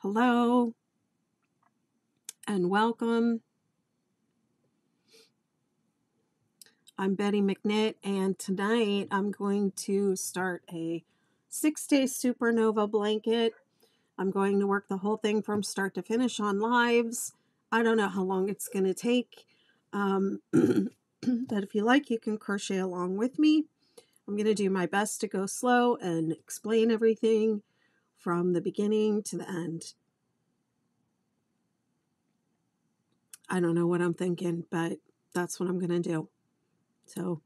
Hello and welcome. I'm Betty McKnit, and tonight I'm going to start a six day supernova blanket. I'm going to work the whole thing from start to finish on lives. I don't know how long it's going to take, um, but if you like, you can crochet along with me. I'm going to do my best to go slow and explain everything from the beginning to the end. I don't know what I'm thinking, but that's what I'm going to do. So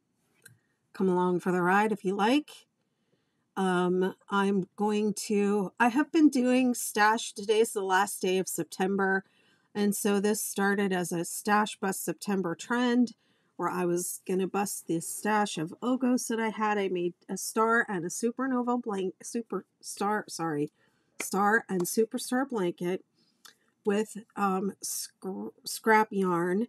come along for the ride if you like. Um, I'm going to, I have been doing stash. Today's the last day of September. And so this started as a stash bust September trend where I was going to bust this stash of Ogos that I had. I made a star and a supernova blank, super star, sorry, star and superstar blanket with um, sc- scrap yarn.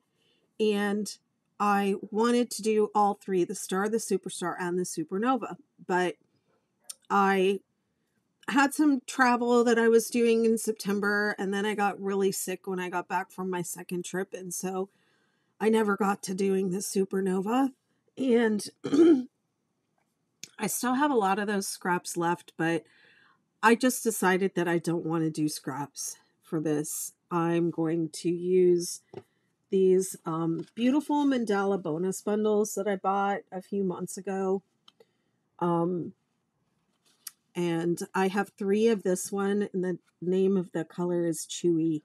And I wanted to do all three the star, the superstar, and the supernova. But I had some travel that I was doing in September, and then I got really sick when I got back from my second trip. And so I never got to doing the supernova. And I still have a lot of those scraps left, but I just decided that I don't want to do scraps for this. I'm going to use these um, beautiful mandala bonus bundles that I bought a few months ago. Um, and I have three of this one, and the name of the color is Chewy.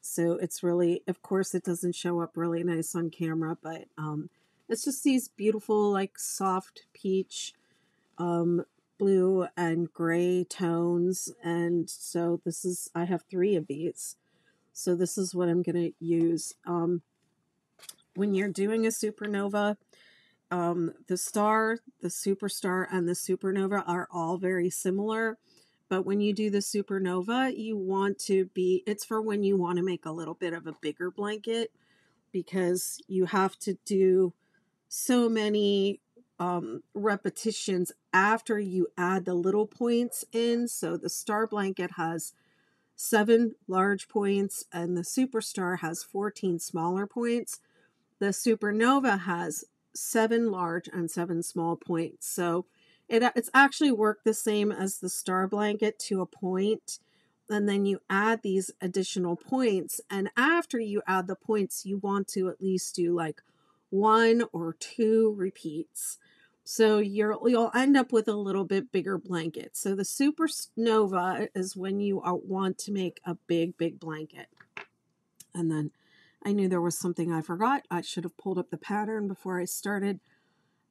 So it's really, of course, it doesn't show up really nice on camera, but um, it's just these beautiful, like soft peach, um, blue, and gray tones. And so this is, I have three of these. So this is what I'm going to use. Um, when you're doing a supernova, um, the star, the superstar, and the supernova are all very similar. But when you do the supernova, you want to be, it's for when you want to make a little bit of a bigger blanket because you have to do so many um, repetitions after you add the little points in. So the star blanket has seven large points and the superstar has 14 smaller points. The supernova has seven large and seven small points. So it, it's actually worked the same as the star blanket to a point, and then you add these additional points. And after you add the points, you want to at least do like one or two repeats. So you're, you'll end up with a little bit bigger blanket. So the supernova is when you are, want to make a big, big blanket. And then I knew there was something I forgot. I should have pulled up the pattern before I started.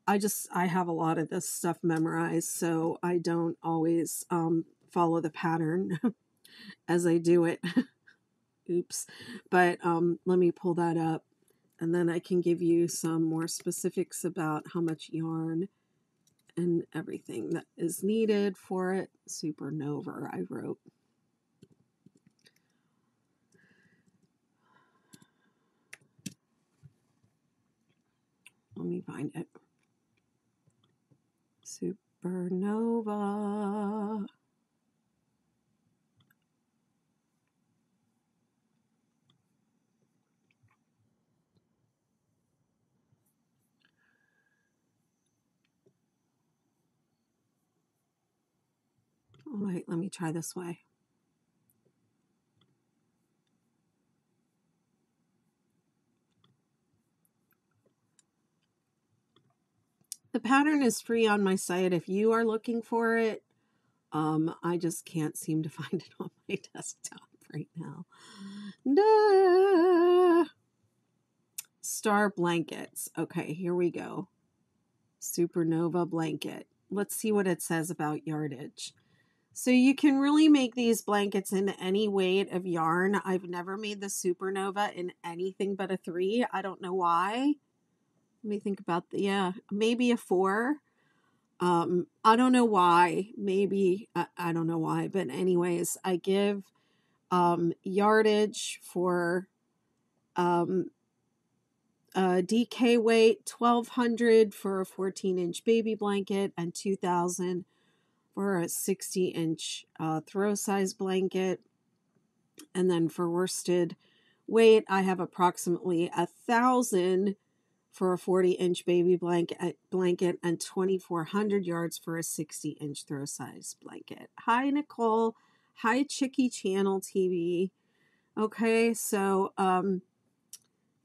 I just I have a lot of this stuff memorized, so I don't always um, follow the pattern as I do it. Oops. But um, let me pull that up, and then I can give you some more specifics about how much yarn and everything that is needed for it. Supernova, I wrote. Let me find it. Supernova. All right, let me try this way. The pattern is free on my site if you are looking for it. Um, I just can't seem to find it on my desktop right now. Nah. Star blankets. Okay, here we go. Supernova blanket. Let's see what it says about yardage. So you can really make these blankets in any weight of yarn. I've never made the Supernova in anything but a three. I don't know why. Let me think about the, yeah, maybe a four. Um, I don't know why. Maybe, I, I don't know why. But, anyways, I give um, yardage for um, a DK weight 1200 for a 14 inch baby blanket and 2000 for a 60 inch uh, throw size blanket. And then for worsted weight, I have approximately a thousand for a 40 inch baby blanket blanket and 2400 yards for a 60 inch throw size blanket. Hi Nicole. Hi Chicky Channel TV. Okay, so um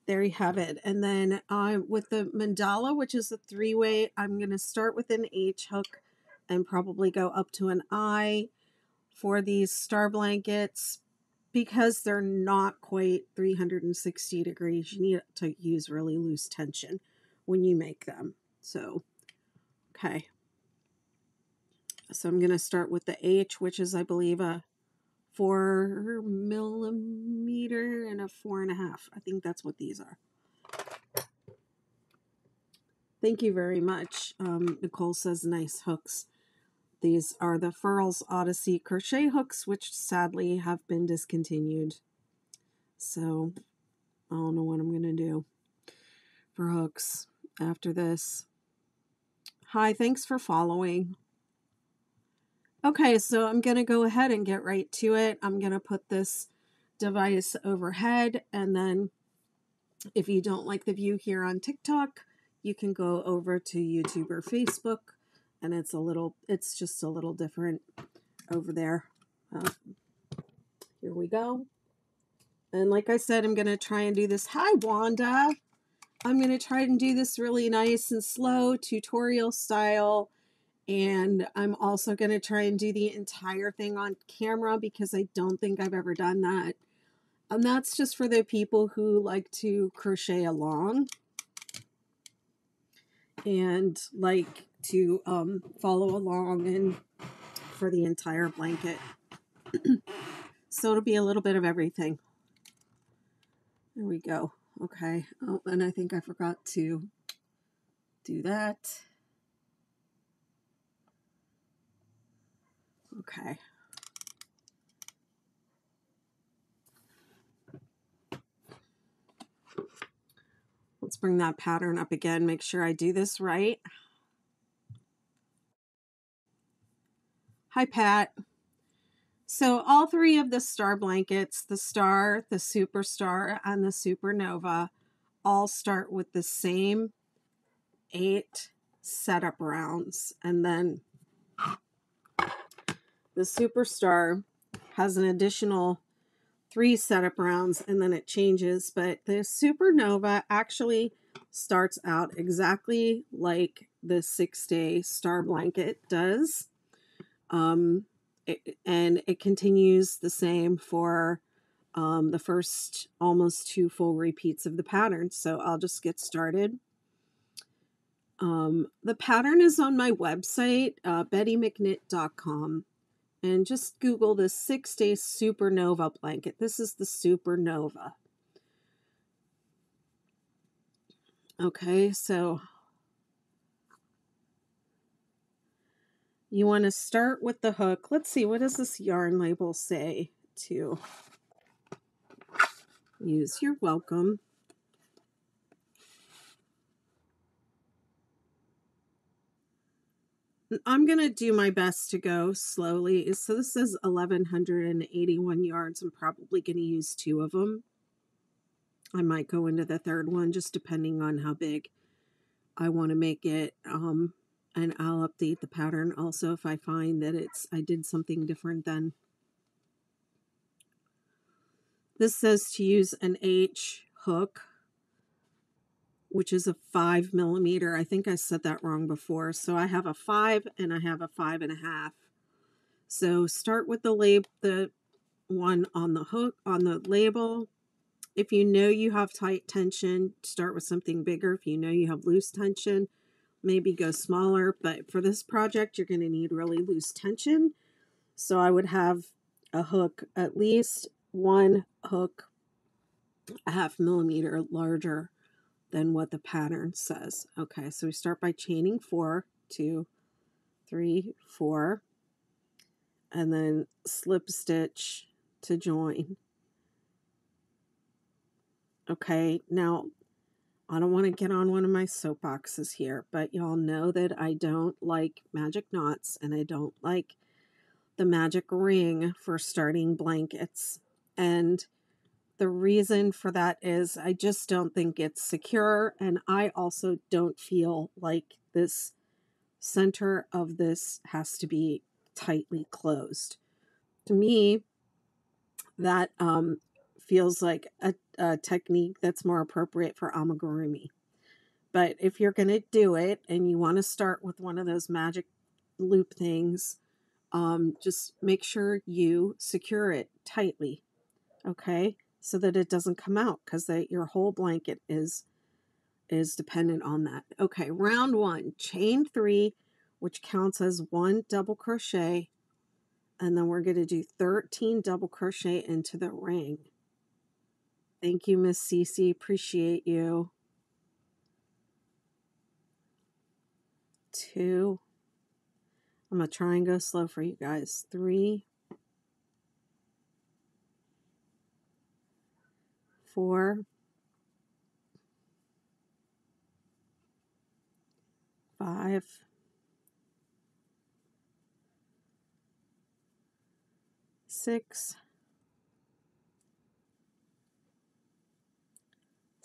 there you have it. And then uh, with the mandala, which is a three way, I'm going to start with an H hook and probably go up to an I for these star blankets because they're not quite 360 degrees. You need to use really loose tension when you make them. So, okay. So I'm going to start with the H, which is, I believe, a four millimeter and a four and a half. I think that's what these are. Thank you very much. Um, Nicole says nice hooks. These are the Furls Odyssey crochet hooks, which sadly have been discontinued. So I don't know what I'm going to do for hooks after this. Hi, thanks for following. Okay, so I'm going to go ahead and get right to it. I'm going to put this device overhead and then if you don't like the view here on TikTok, you can go over to YouTube or Facebook and it's a little, it's just a little different over there. Uh, here we go. And like I said, I'm going to try and do this. Hi, Wanda. I'm going to try and do this really nice and slow tutorial style. And I'm also going to try and do the entire thing on camera because I don't think I've ever done that. And that's just for the people who like to crochet along and like to um, follow along and for the entire blanket. so it'll be a little bit of everything. There we go. Okay. Oh, and I think I forgot to do that. Okay. Let's bring that pattern up again. Make sure I do this right. Hi, Pat. So all three of the star blankets, the star, the superstar, and the supernova, all start with the same eight setup rounds. And then the superstar has an additional three setup rounds and then it changes. But the supernova actually starts out exactly like the six day star blanket does. Um, it, and it continues the same for um, the first almost two full repeats of the pattern. So I'll just get started. Um, the pattern is on my website, uh, bettymcknit.com. And just Google the six day supernova blanket. This is the supernova. Okay, so You want to start with the hook. Let's see, what does this yarn label say to use? You're welcome. I'm going to do my best to go slowly. So this is 1181 yards. I'm probably going to use two of them. I might go into the third one just depending on how big I want to make it. Um, and I'll update the pattern also if I find that it's I did something different then. This says to use an H hook, which is a five millimeter. I think I said that wrong before. So I have a five and I have a five and a half. So start with the lab, the one on the hook on the label. If you know you have tight tension, start with something bigger. If you know you have loose tension, maybe go smaller, but for this project, you're going to need really loose tension. So I would have a hook, at least one hook a half millimeter larger than what the pattern says. Okay, so we start by chaining four, two, three, four, and then slip stitch to join. Okay, now I don't want to get on one of my soapboxes here, but y'all know that I don't like magic knots and I don't like the magic ring for starting blankets. And the reason for that is I just don't think it's secure. And I also don't feel like this center of this has to be tightly closed. To me, that um, feels like a, a technique that's more appropriate for amigurumi. But if you're going to do it and you want to start with one of those magic loop things, um, just make sure you secure it tightly, okay, so that it doesn't come out because that your whole blanket is is dependent on that. Okay, round one, chain three, which counts as one double crochet, and then we're going to do 13 double crochet into the ring. Thank you, Miss Cece. Appreciate you. Two. I'm going to try and go slow for you guys. Three. Four. Five. Six.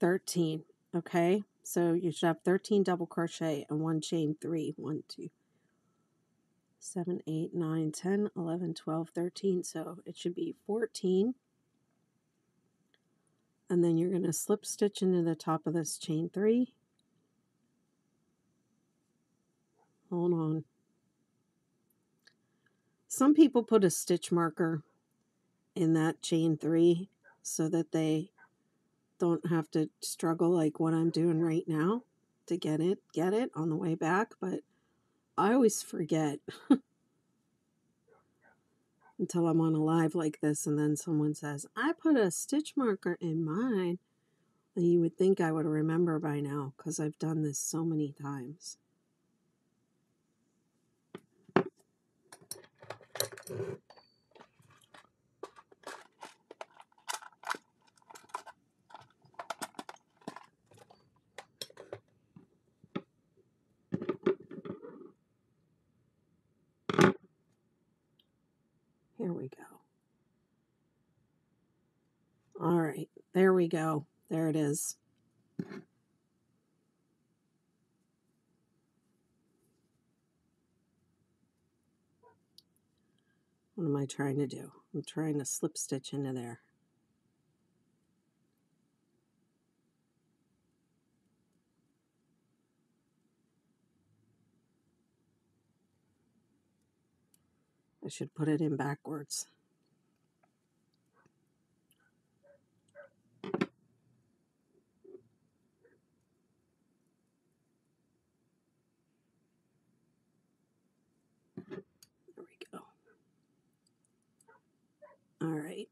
13 okay? So you should have 13 double crochet and one chain three one two seven eight nine ten eleven twelve thirteen. So it should be 14 and then you're going to slip stitch into the top of this chain three. Hold on. Some people put a stitch marker in that chain three so that they don't have to struggle like what I'm doing right now to get it, get it on the way back, but I always forget until I'm on a live like this and then someone says, I put a stitch marker in mine. And you would think I would remember by now because I've done this so many times. Here we go. All right, there we go. There it is. What am I trying to do? I'm trying to slip stitch into there. I should put it in backwards. All right.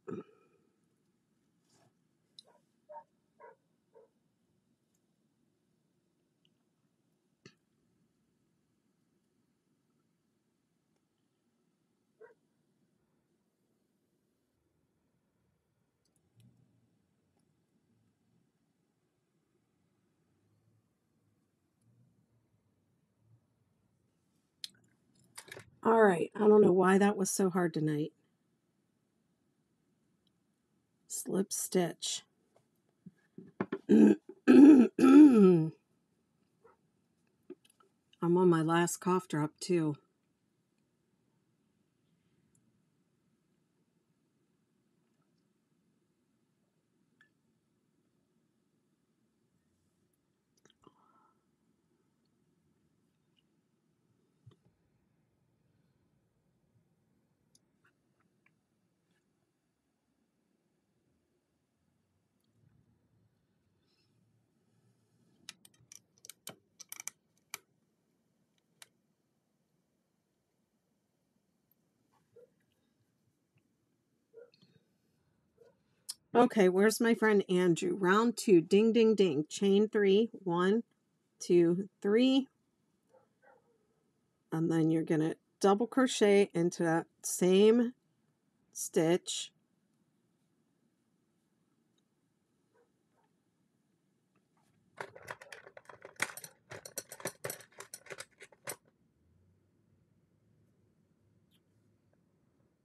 All right. I don't know why that was so hard tonight. Slip stitch. I'm on my last cough drop too. Okay, where's my friend Andrew? Round two, ding, ding, ding. Chain three, one, two, three. And then you're going to double crochet into that same stitch.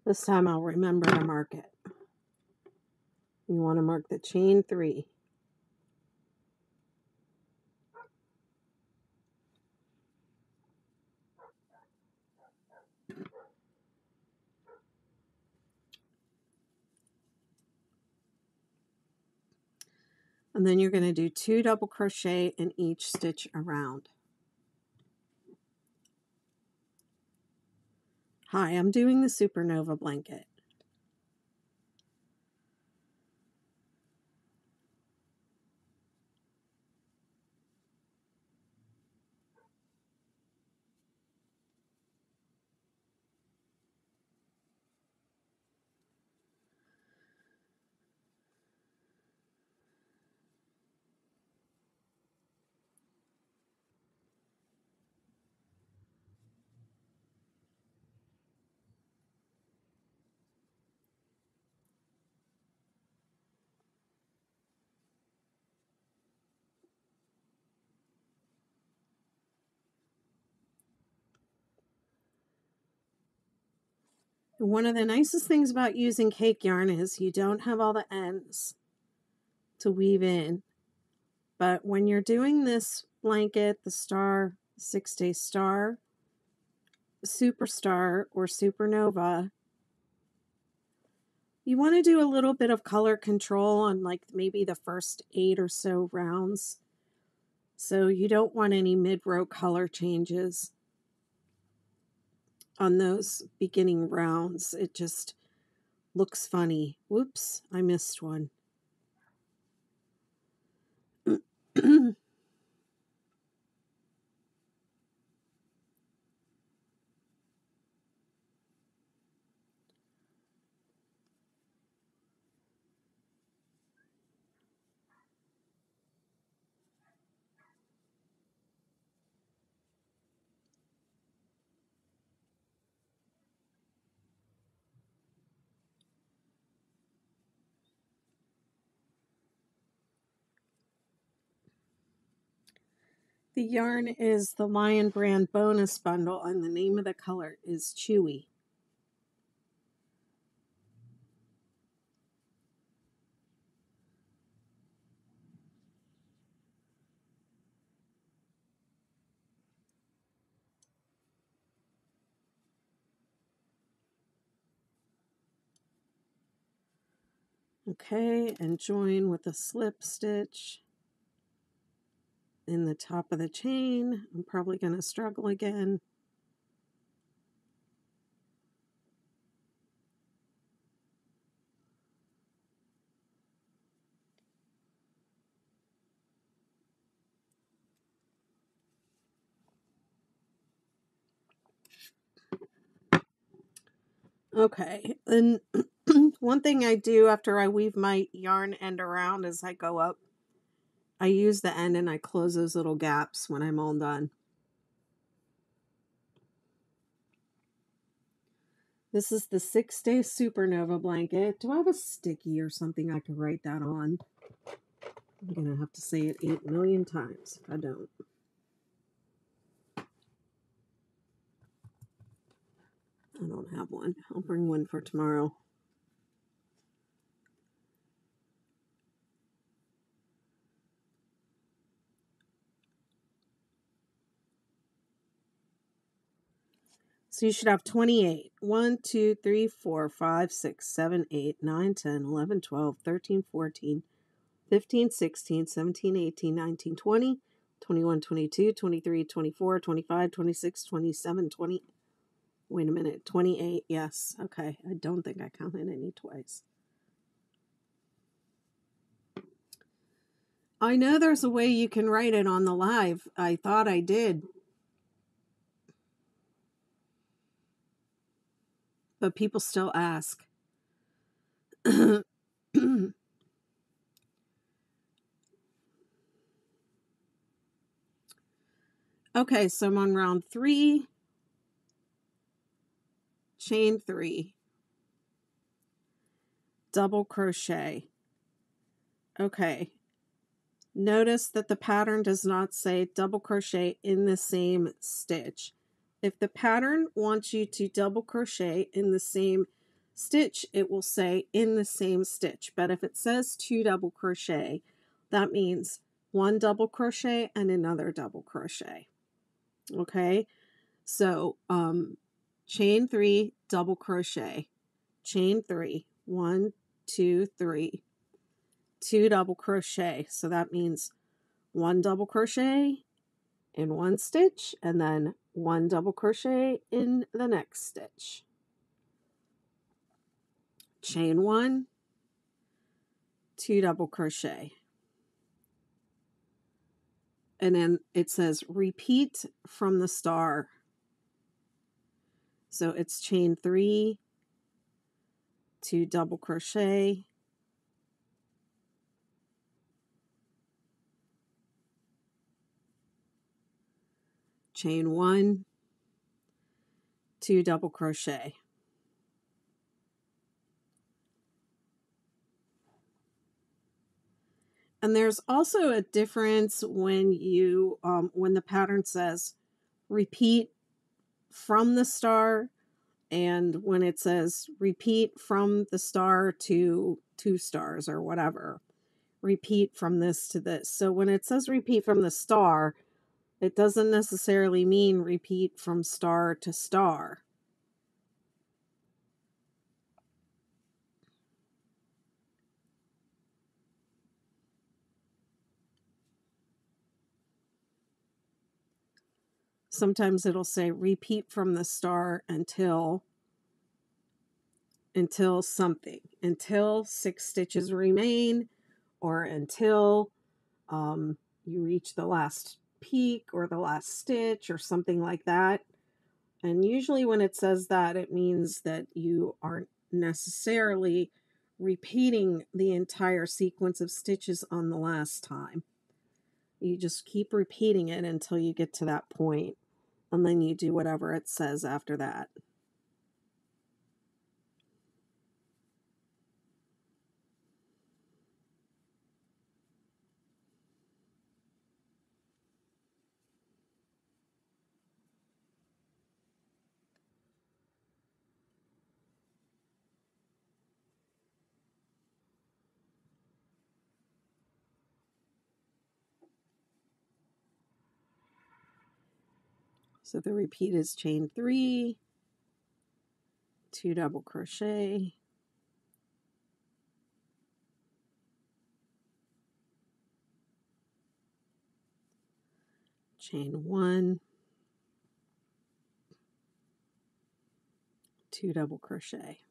This time I'll remember to mark it. You want to mark the chain three. And then you're going to do two double crochet in each stitch around. Hi, I'm doing the Supernova blanket. One of the nicest things about using cake yarn is you don't have all the ends to weave in. But when you're doing this blanket, the star, six day star, superstar, or supernova, you want to do a little bit of color control on like maybe the first eight or so rounds. So you don't want any mid row color changes on those beginning rounds. It just looks funny. Whoops, I missed one. The yarn is the Lion Brand bonus bundle, and the name of the color is Chewy. Okay, and join with a slip stitch in the top of the chain. I'm probably going to struggle again. Okay, and one thing I do after I weave my yarn end around is I go up I use the end and I close those little gaps when I'm all done. This is the six day supernova blanket. Do I have a sticky or something I could write that on? I'm going to have to say it 8 million times if I don't. I don't have one. I'll bring one for tomorrow. So you should have 28. 1, 2, 3, 4, 5, 6, 7, 8, 9, 10, 11, 12, 13, 14, 15, 16, 17, 18, 19, 20, 21, 22, 23, 24, 25, 26, 27, 20. Wait a minute. 28. Yes. Okay. I don't think I counted any twice. I know there's a way you can write it on the live. I thought I did. but people still ask. okay, so I'm on round three, chain three, double crochet. Okay, notice that the pattern does not say double crochet in the same stitch. If the pattern wants you to double crochet in the same stitch, it will say in the same stitch. But if it says two double crochet, that means one double crochet and another double crochet. Okay, so um, chain three, double crochet, chain three, one, two, three, two double crochet. So that means one double crochet in one stitch and then one double crochet in the next stitch. Chain one, two double crochet. And then it says repeat from the star. So it's chain three, two double crochet, chain one, two double crochet. And there's also a difference when you, um, when the pattern says repeat from the star and when it says repeat from the star to two stars or whatever. Repeat from this to this. So when it says repeat from the star, it doesn't necessarily mean repeat from star to star. Sometimes it'll say repeat from the star until until something, until six stitches remain, or until um, you reach the last peak or the last stitch or something like that. And usually, when it says that, it means that you aren't necessarily repeating the entire sequence of stitches on the last time. You just keep repeating it until you get to that point, and then you do whatever it says after that. So the repeat is chain three, two double crochet, chain one, two double crochet.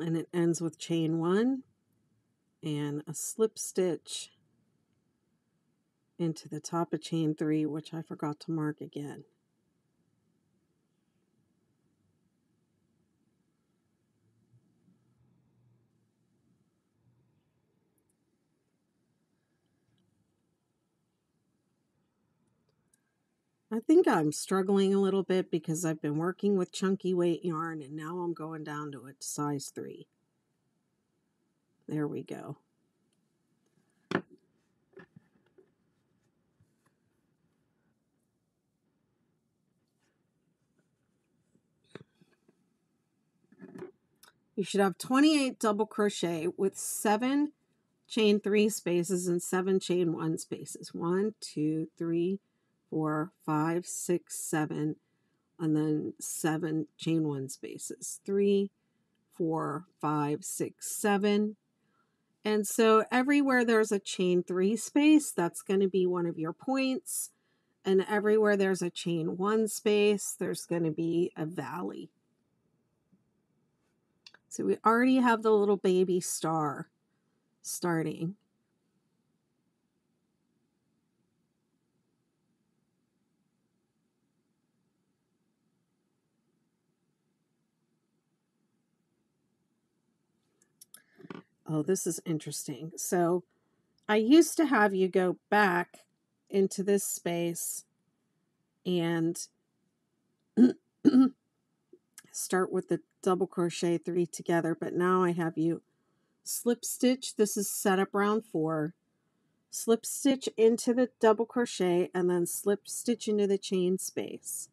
And it ends with chain one and a slip stitch into the top of chain three, which I forgot to mark again. I think I'm struggling a little bit because I've been working with chunky weight yarn and now I'm going down to a size 3. There we go. You should have 28 double crochet with 7 chain 3 spaces and 7 chain 1 spaces. One, two, three four, five, six, seven, and then seven chain one spaces. Three, four, five, six, seven. And so everywhere there's a chain three space, that's going to be one of your points. And everywhere there's a chain one space, there's going to be a valley. So we already have the little baby star starting. Oh, this is interesting. So I used to have you go back into this space and start with the double crochet three together, but now I have you slip stitch. This is setup round four. Slip stitch into the double crochet and then slip stitch into the chain space.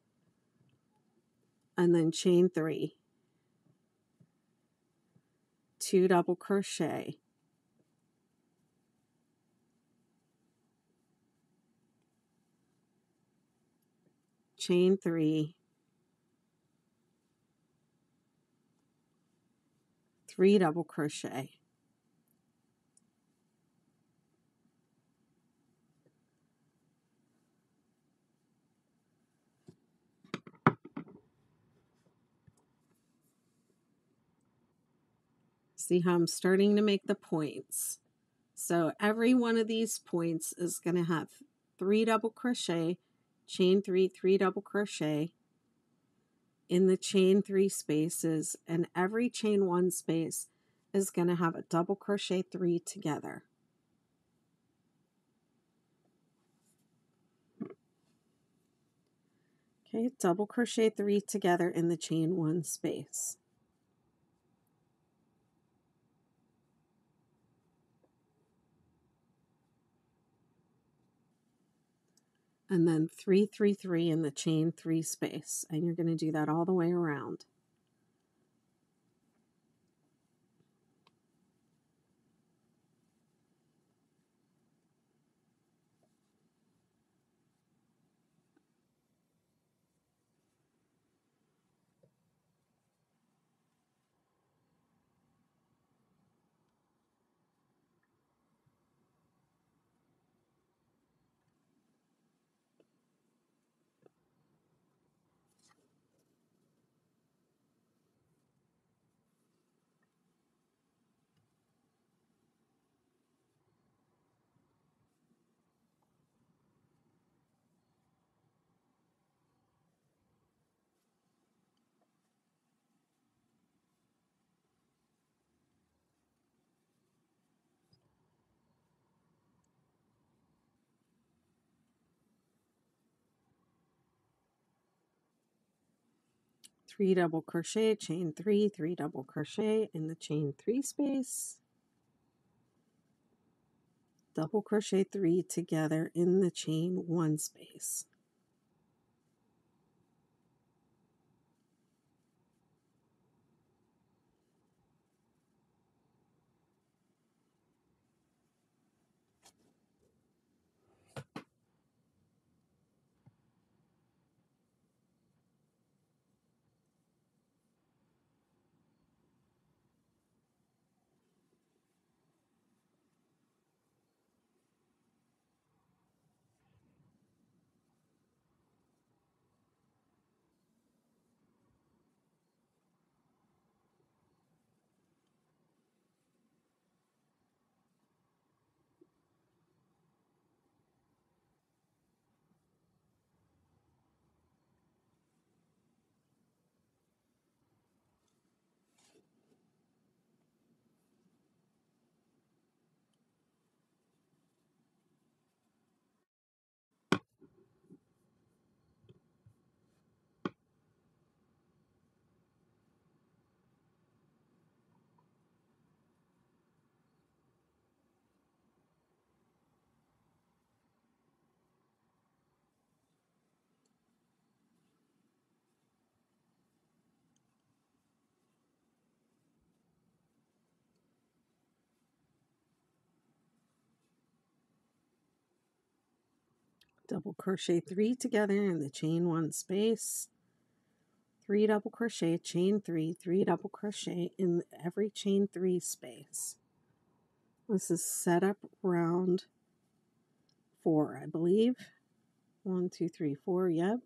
And then chain three. Two double crochet. Chain three. Three double crochet. See how I'm starting to make the points. So every one of these points is going to have three double crochet, chain three, three double crochet in the chain three spaces, and every chain one space is going to have a double crochet three together. Okay, double crochet three together in the chain one space. And then three, three, three in the chain three space. And you're going to do that all the way around. Three double crochet, chain three, three double crochet in the chain three space, double crochet three together in the chain one space. Double crochet three together in the chain one space. Three double crochet chain three three double crochet in every chain three space. This is set up round four i believe. One two three four yep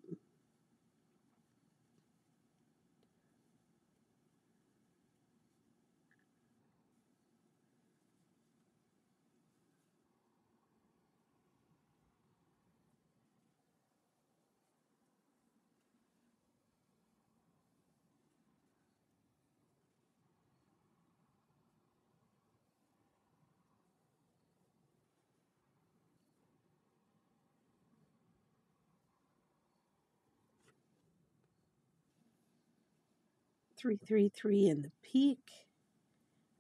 three three three in the peak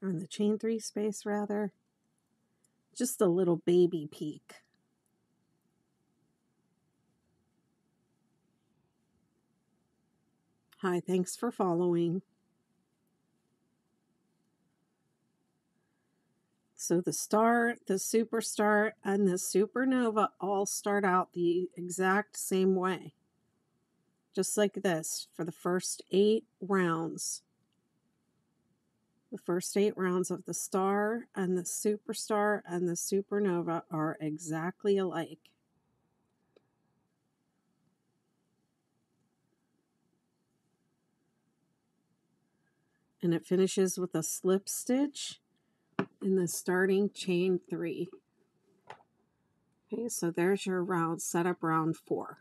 on the chain three space rather. Just a little baby peak. Hi thanks for following. So the star, the superstar, and the supernova all start out the exact same way. Just like this for the first eight rounds. The first eight rounds of the star and the superstar and the supernova are exactly alike. And it finishes with a slip stitch in the starting chain three. Okay, so there's your round, setup round four.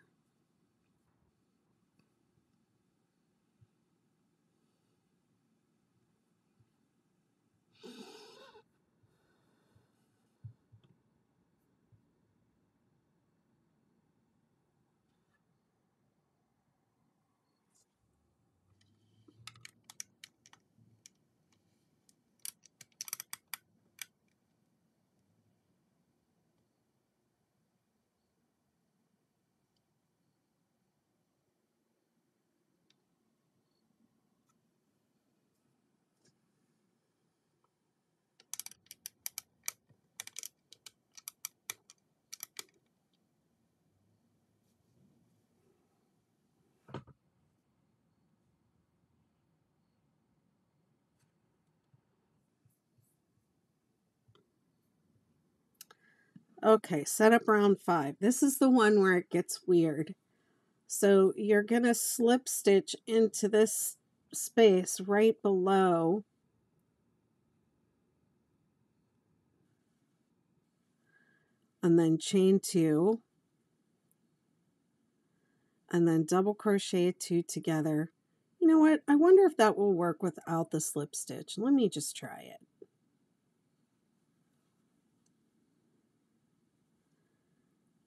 Okay, set up round five. This is the one where it gets weird. So you're going to slip stitch into this space right below and then chain two and then double crochet two together. You know what? I wonder if that will work without the slip stitch. Let me just try it.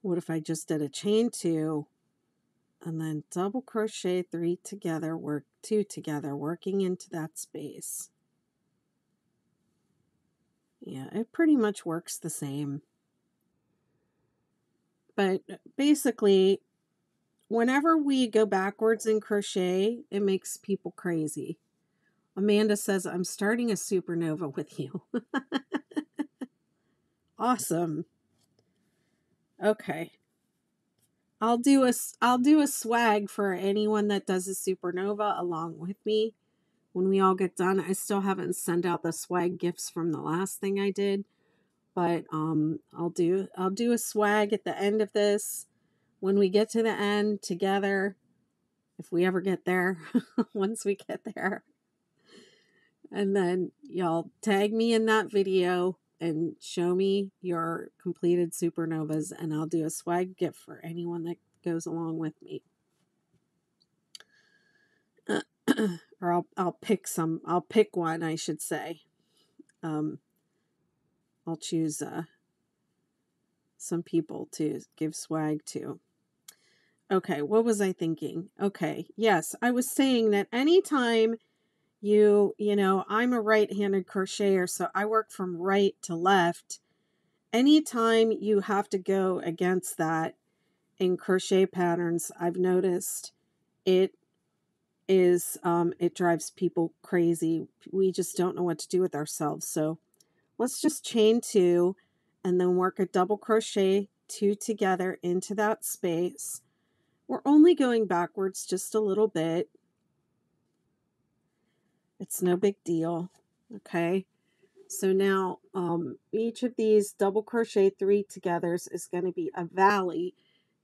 What if I just did a chain two and then double crochet three together, work two together, working into that space. Yeah, it pretty much works the same. But uh, basically, whenever we go backwards in crochet, it makes people crazy. Amanda says, I'm starting a supernova with you. awesome. Okay. I'll do a I'll do a swag for anyone that does a supernova along with me. When we all get done, I still haven't sent out the swag gifts from the last thing I did, but um I'll do I'll do a swag at the end of this when we get to the end together if we ever get there once we get there. And then y'all tag me in that video and show me your completed supernovas and I'll do a swag gift for anyone that goes along with me. Uh, or I'll I'll pick some I'll pick one I should say. Um I'll choose uh some people to give swag to. Okay, what was I thinking? Okay, yes, I was saying that anytime you you know i'm a right-handed crocheter so i work from right to left. Anytime you have to go against that in crochet patterns i've noticed it is um, it drives people crazy. We just don't know what to do with ourselves so let's just chain two and then work a double crochet two together into that space. We're only going backwards just a little bit it's no big deal. Okay. So now um, each of these double crochet three togethers is going to be a valley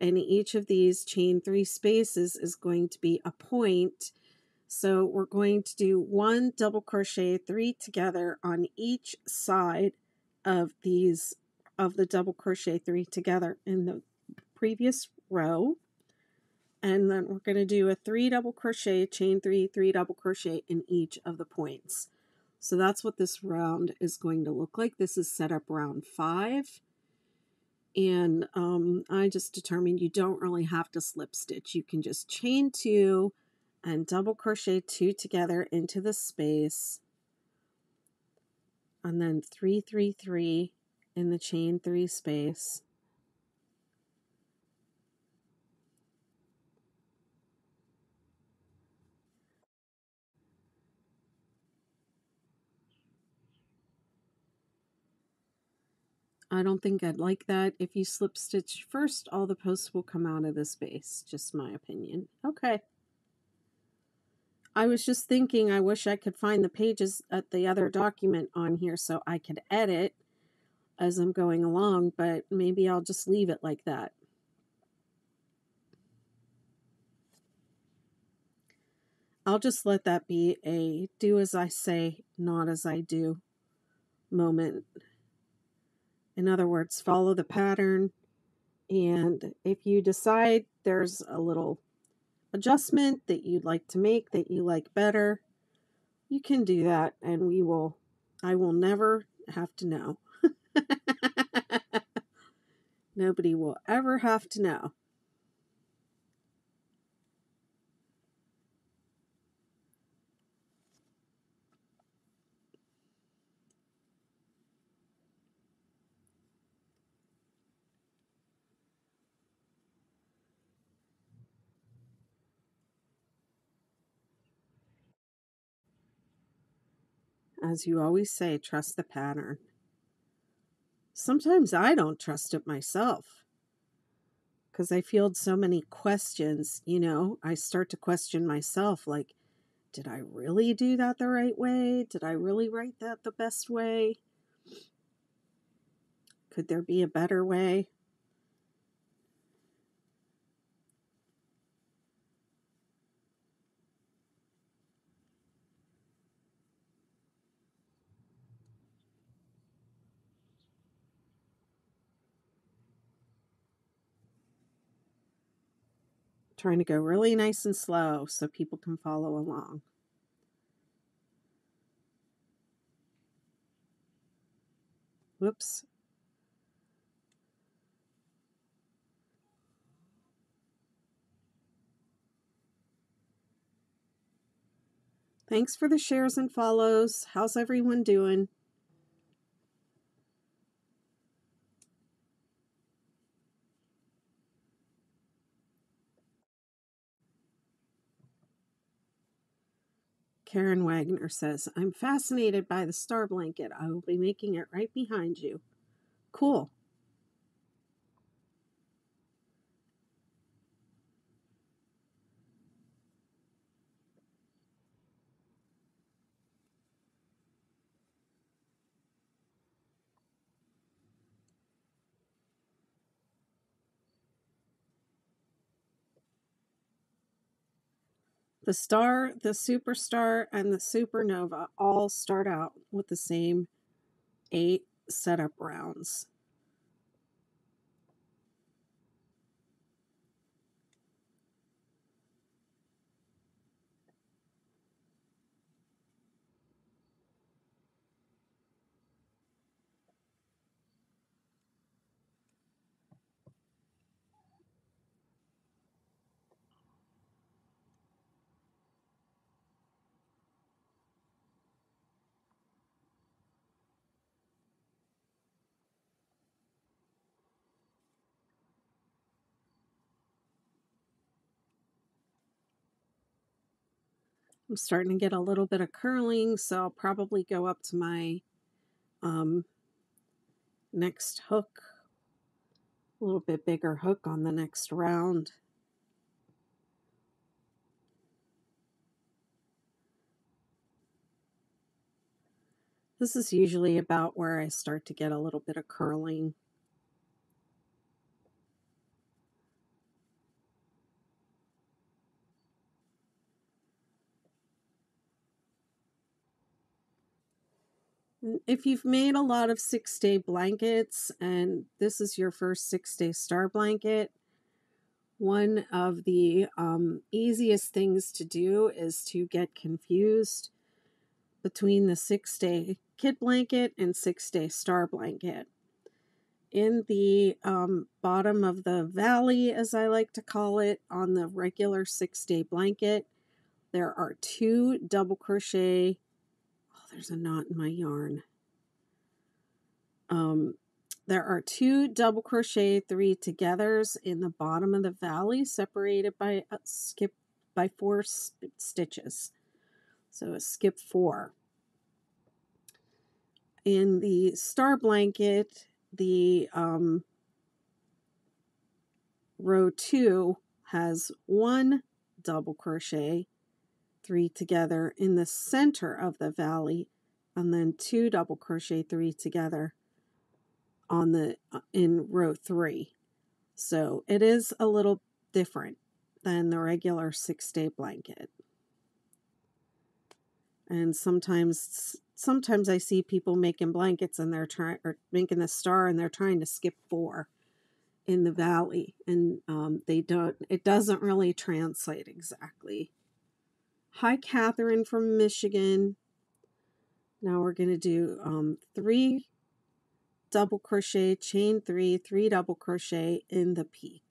and each of these chain three spaces is going to be a point. So we're going to do one double crochet three together on each side of these of the double crochet three together in the previous row and then we're going to do a three double crochet chain three three double crochet in each of the points. So that's what this round is going to look like. This is set up round five. And um, I just determined you don't really have to slip stitch. You can just chain two and double crochet two together into the space. And then three three three in the chain three space I don't think I'd like that. If you slip stitch first, all the posts will come out of the space. Just my opinion. Okay. I was just thinking I wish I could find the pages at the other document on here so I could edit as I'm going along, but maybe I'll just leave it like that. I'll just let that be a do as I say, not as I do moment. In other words, follow the pattern. And if you decide there's a little adjustment that you'd like to make that you like better, you can do that and we will I will never have to know. Nobody will ever have to know. As you always say, trust the pattern. Sometimes I don't trust it myself because I field so many questions. You know, I start to question myself like, did I really do that the right way? Did I really write that the best way? Could there be a better way? Trying to go really nice and slow so people can follow along. Whoops. Thanks for the shares and follows. How's everyone doing? Karen Wagner says, I'm fascinated by the star blanket. I will be making it right behind you. Cool. The star, the superstar, and the supernova all start out with the same eight setup rounds. I'm starting to get a little bit of curling, so I'll probably go up to my um, next hook, a little bit bigger hook on the next round. This is usually about where I start to get a little bit of curling. If you've made a lot of six day blankets and this is your first six day star blanket, one of the um, easiest things to do is to get confused between the six day kid blanket and six day star blanket. In the um, bottom of the valley, as I like to call it, on the regular six day blanket, there are two double crochet there's a knot in my yarn. Um there are two double crochet three togethers in the bottom of the valley separated by a skip by four stitches. So a skip four. In the star blanket the um, row two has one double crochet three together in the center of the valley and then two double crochet three together on the uh, in row three. So it is a little different than the regular six day blanket. And sometimes sometimes I see people making blankets and they're trying or making the star and they're trying to skip four in the valley and um, they don't it doesn't really translate exactly. Hi Catherine from Michigan. Now we're going to do um, three double crochet, chain three, three double crochet in the peak.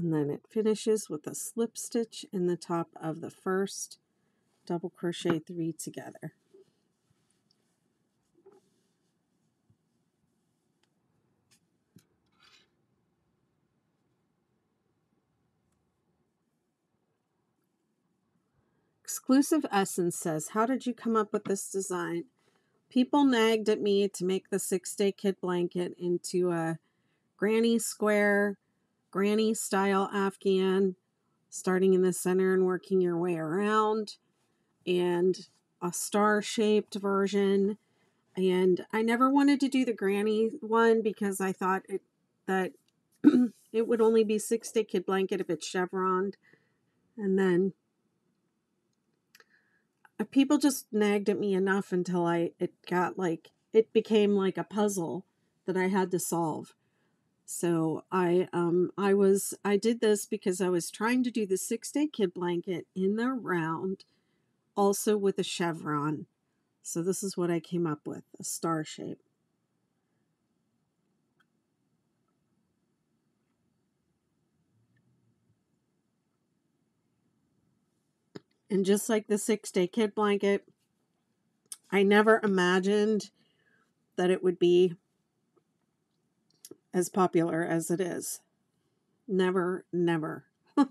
And then it finishes with a slip stitch in the top of the first double crochet three together. Exclusive Essence says, How did you come up with this design? People nagged at me to make the six day kid blanket into a granny square granny style Afghan, starting in the center and working your way around, and a star shaped version. And I never wanted to do the granny one because I thought it that it would only be six day kid blanket if it's chevroned. And then uh, people just nagged at me enough until I it got like it became like a puzzle that I had to solve. So I um I was I did this because I was trying to do the six day kid blanket in the round, also with a chevron. So this is what I came up with, a star shape. And just like the six day kid blanket, I never imagined that it would be as popular as it is. Never, never.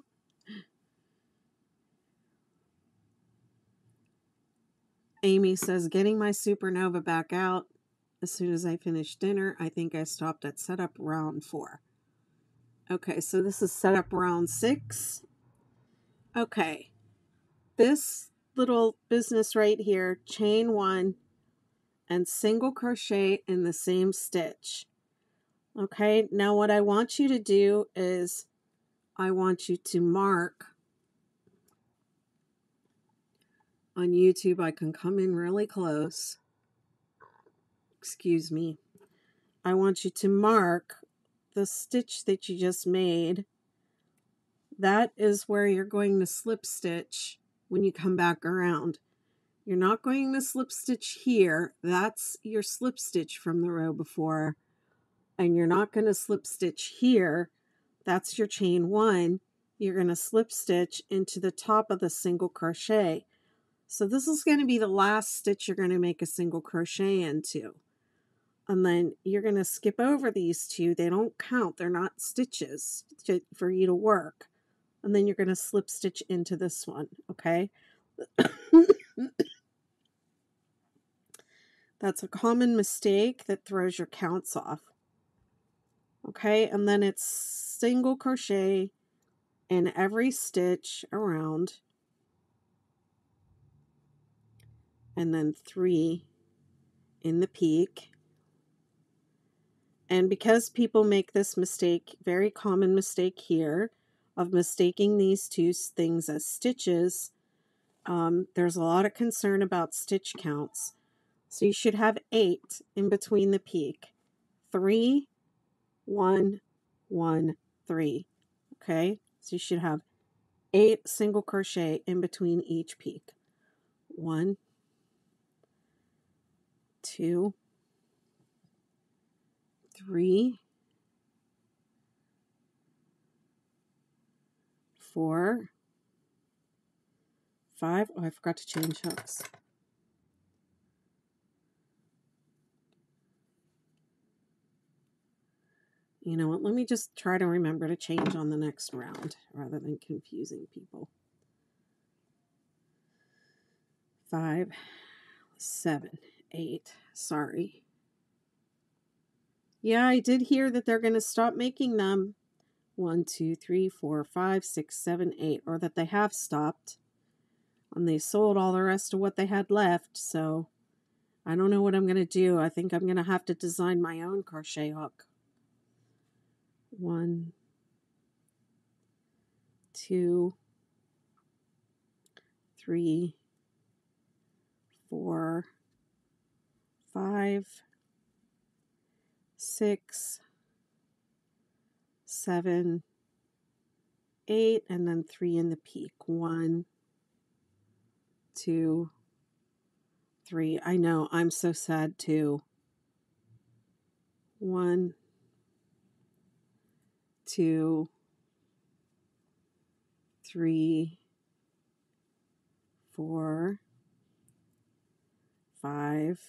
Amy says, getting my supernova back out. As soon as I finish dinner, I think I stopped at setup round four. Okay, so this is setup round six. Okay, this little business right here, chain one and single crochet in the same stitch. Okay, now what I want you to do is I want you to mark on YouTube. I can come in really close. Excuse me. I want you to mark the stitch that you just made. That is where you're going to slip stitch when you come back around. You're not going to slip stitch here. That's your slip stitch from the row before and you're not going to slip stitch here. That's your chain one. You're going to slip stitch into the top of the single crochet. So this is going to be the last stitch you're going to make a single crochet into. And then you're going to skip over these two. They don't count. They're not stitches to, for you to work. And then you're going to slip stitch into this one, okay? That's a common mistake that throws your counts off okay and then it's single crochet in every stitch around and then three in the peak and because people make this mistake very common mistake here of mistaking these two things as stitches um, there's a lot of concern about stitch counts. So you should have eight in between the peak. Three, one, one, three. Okay, so you should have eight single crochet in between each peak. One, two, three, four, five. Oh, I forgot to change hooks. You know what? Let me just try to remember to change on the next round rather than confusing people. Five, seven, eight. Sorry. Yeah, I did hear that they're going to stop making them. One, two, three, four, five, six, seven, eight. Or that they have stopped. And they sold all the rest of what they had left. So I don't know what I'm going to do. I think I'm going to have to design my own crochet hook. One, two, three, four, five, six, seven, eight, and then three in the peak. One, two, three. I know, I'm so sad too. One, two, three, four, five,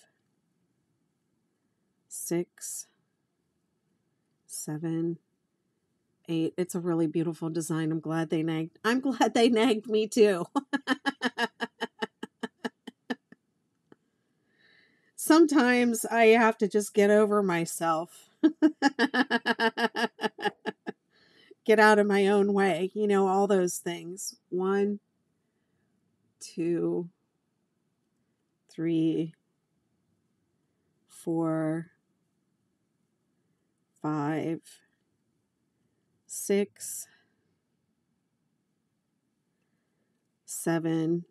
six, seven, eight. It's a really beautiful design. I'm glad they nagged. I'm glad they nagged me too. Sometimes I have to just get over myself. get out of my own way, you know, all those things. One, two, three, four, five, six, seven,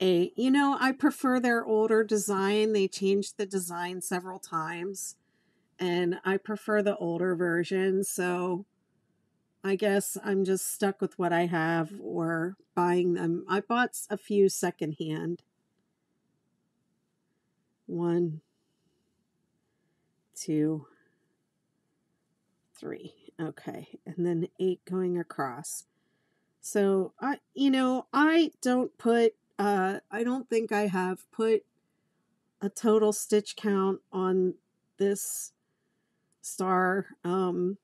eight. You know, I prefer their older design. They changed the design several times, and I prefer the older version. So I guess I'm just stuck with what I have or buying them. I bought a few secondhand. One, two, three. Okay. And then eight going across. So I, you know, I don't put, uh, I don't think I have put a total stitch count on this star. Um,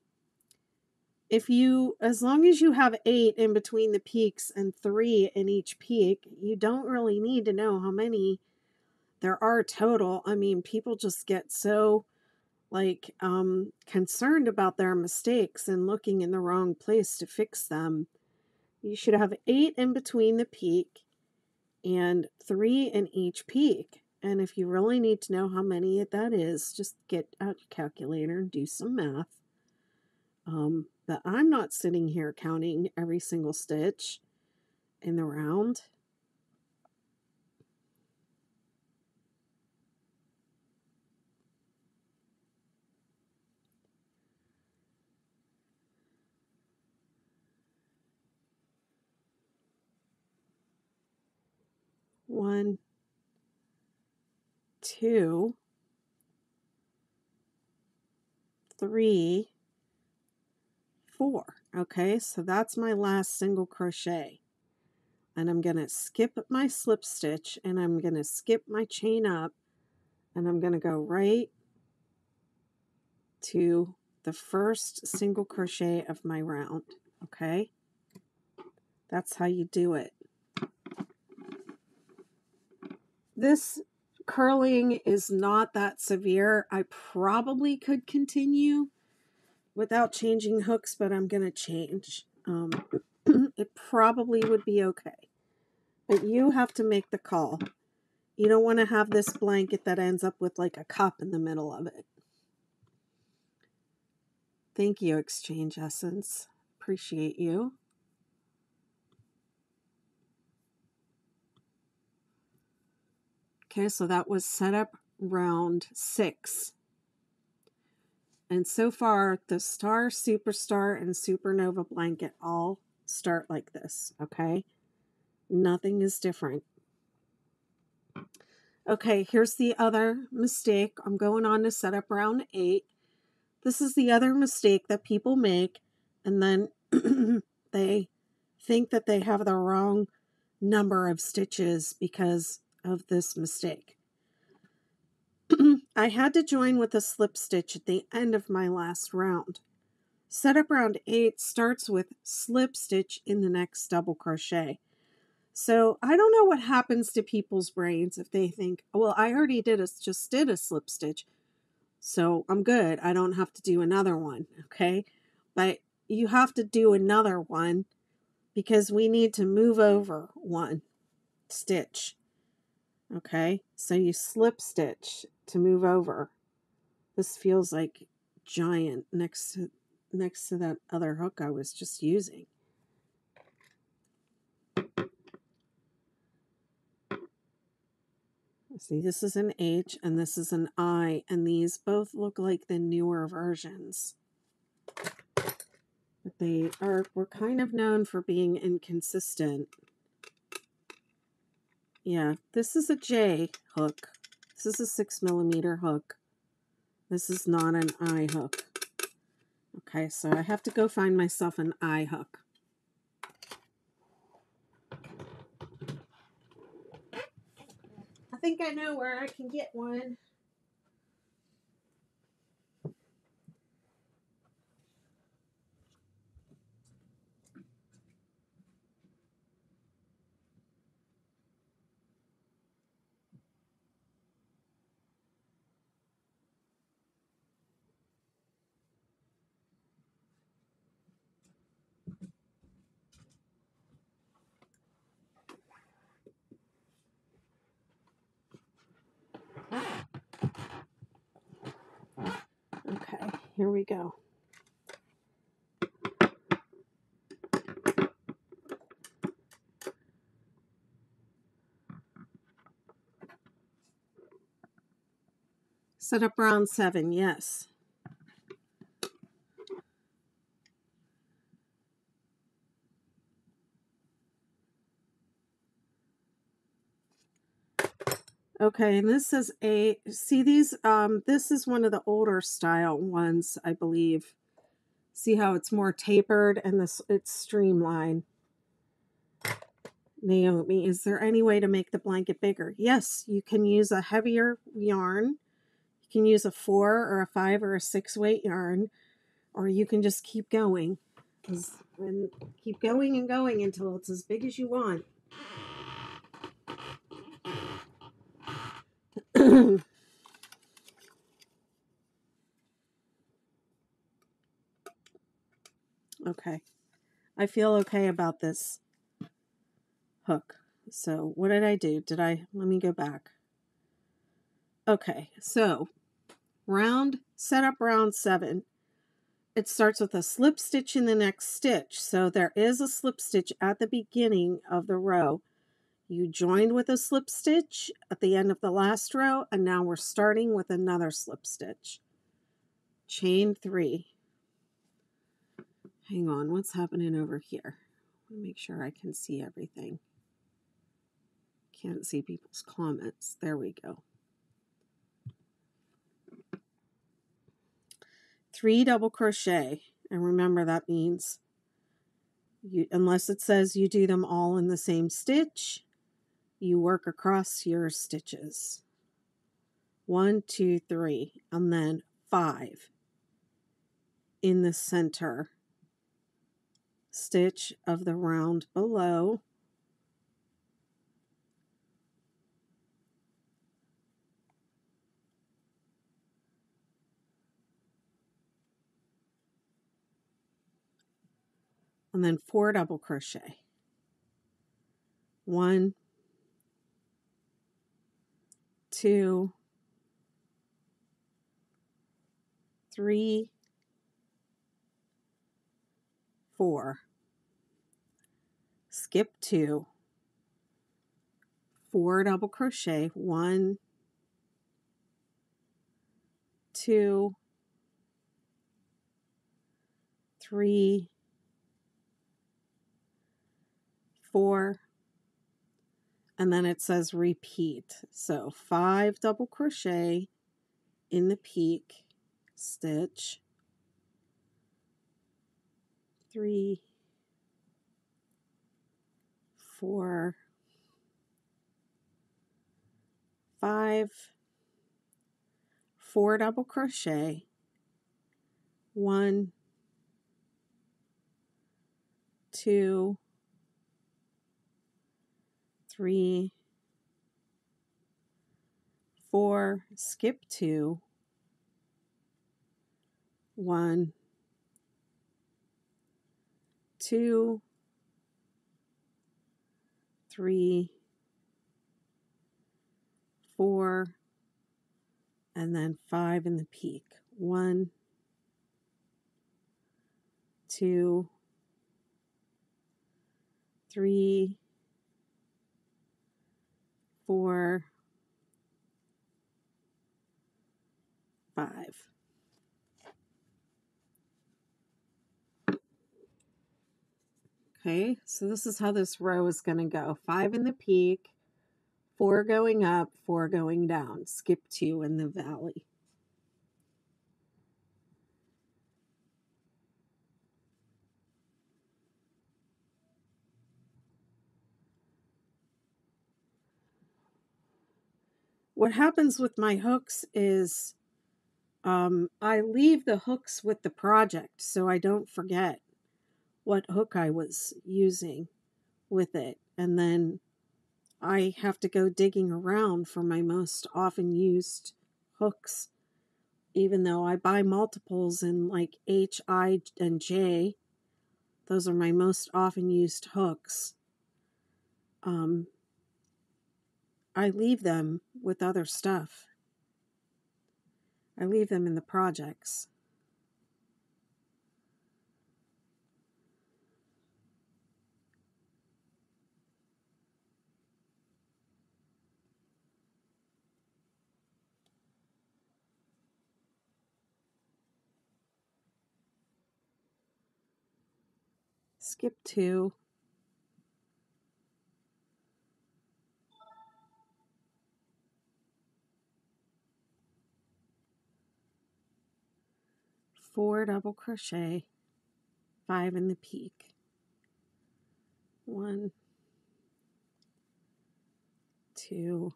if you as long as you have eight in between the peaks and three in each peak you don't really need to know how many there are total. I mean people just get so like um concerned about their mistakes and looking in the wrong place to fix them. You should have eight in between the peak and three in each peak. And if you really need to know how many that is just get out your calculator and do some math um, but I'm not sitting here counting every single stitch in the round. One, two, three, four. Okay, so that's my last single crochet. And I'm going to skip my slip stitch and I'm going to skip my chain up and I'm going to go right to the first single crochet of my round. Okay, that's how you do it. This curling is not that severe. I probably could continue without changing hooks, but I'm going to change. Um, it probably would be okay. But you have to make the call. You don't want to have this blanket that ends up with like a cup in the middle of it. Thank you, Exchange Essence. Appreciate you. Okay, so that was setup round six. And so far, the Star, Superstar, and Supernova blanket all start like this, okay? Nothing is different. Okay, here's the other mistake. I'm going on to set up round eight. This is the other mistake that people make, and then they think that they have the wrong number of stitches because of this mistake. I had to join with a slip stitch at the end of my last round. Setup round 8 starts with slip stitch in the next double crochet. So I don't know what happens to people's brains if they think, well, I already did a, just did a slip stitch, so I'm good. I don't have to do another one, okay? But you have to do another one because we need to move over one stitch. Okay, so you slip stitch to move over. This feels like giant next to next to that other hook I was just using. See, this is an H and this is an I, and these both look like the newer versions. But they are were kind of known for being inconsistent. Yeah, this is a J hook. This is a six millimeter hook. This is not an I hook. Okay, so I have to go find myself an I hook. I think I know where I can get one. Okay, here we go. Set up round seven, yes. Okay, and this is a, see these, um, this is one of the older style ones, I believe. See how it's more tapered and this it's streamlined. Naomi, is there any way to make the blanket bigger? Yes, you can use a heavier yarn. You can use a four or a five or a six weight yarn, or you can just keep going and keep going and going until it's as big as you want. okay. I feel okay about this hook. So what did I do? Did I, let me go back. Okay, so round, set up round seven. It starts with a slip stitch in the next stitch. So there is a slip stitch at the beginning of the row you joined with a slip stitch at the end of the last row, and now we're starting with another slip stitch. Chain three. Hang on, what's happening over here? make sure I can see everything. Can't see people's comments. There we go. Three double crochet, and remember that means you, unless it says you do them all in the same stitch, you work across your stitches. One, two, three, and then five in the center stitch of the round below. And then four double crochet. One, two, three, four. Skip two. four double crochet, one, two, three, four, and then it says repeat. So five double crochet in the peak stitch, three, four, five, four double crochet, one, two, three, four, skip two, one, two, three, four, and then five in the peak. One, two, three, four, five. Okay, so this is how this row is going to go. Five in the peak, four going up, four going down. Skip two in the valley. What happens with my hooks is um, I leave the hooks with the project so I don't forget what hook I was using with it. And then I have to go digging around for my most often used hooks, even though I buy multiples in like H, I, and J. Those are my most often used hooks. Um, I leave them with other stuff. I leave them in the projects. skip two. Four double crochet, five in the peak. One, two,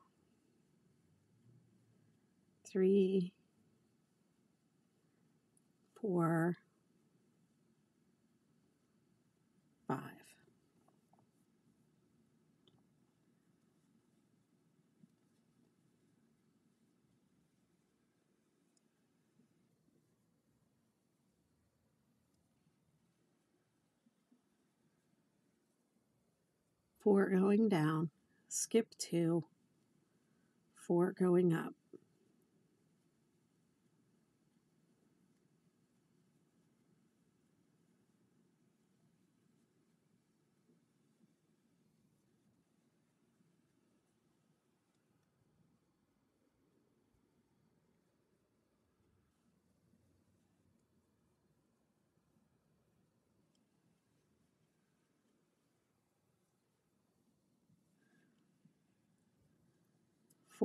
three, four, five. Four going down, skip two, four going up.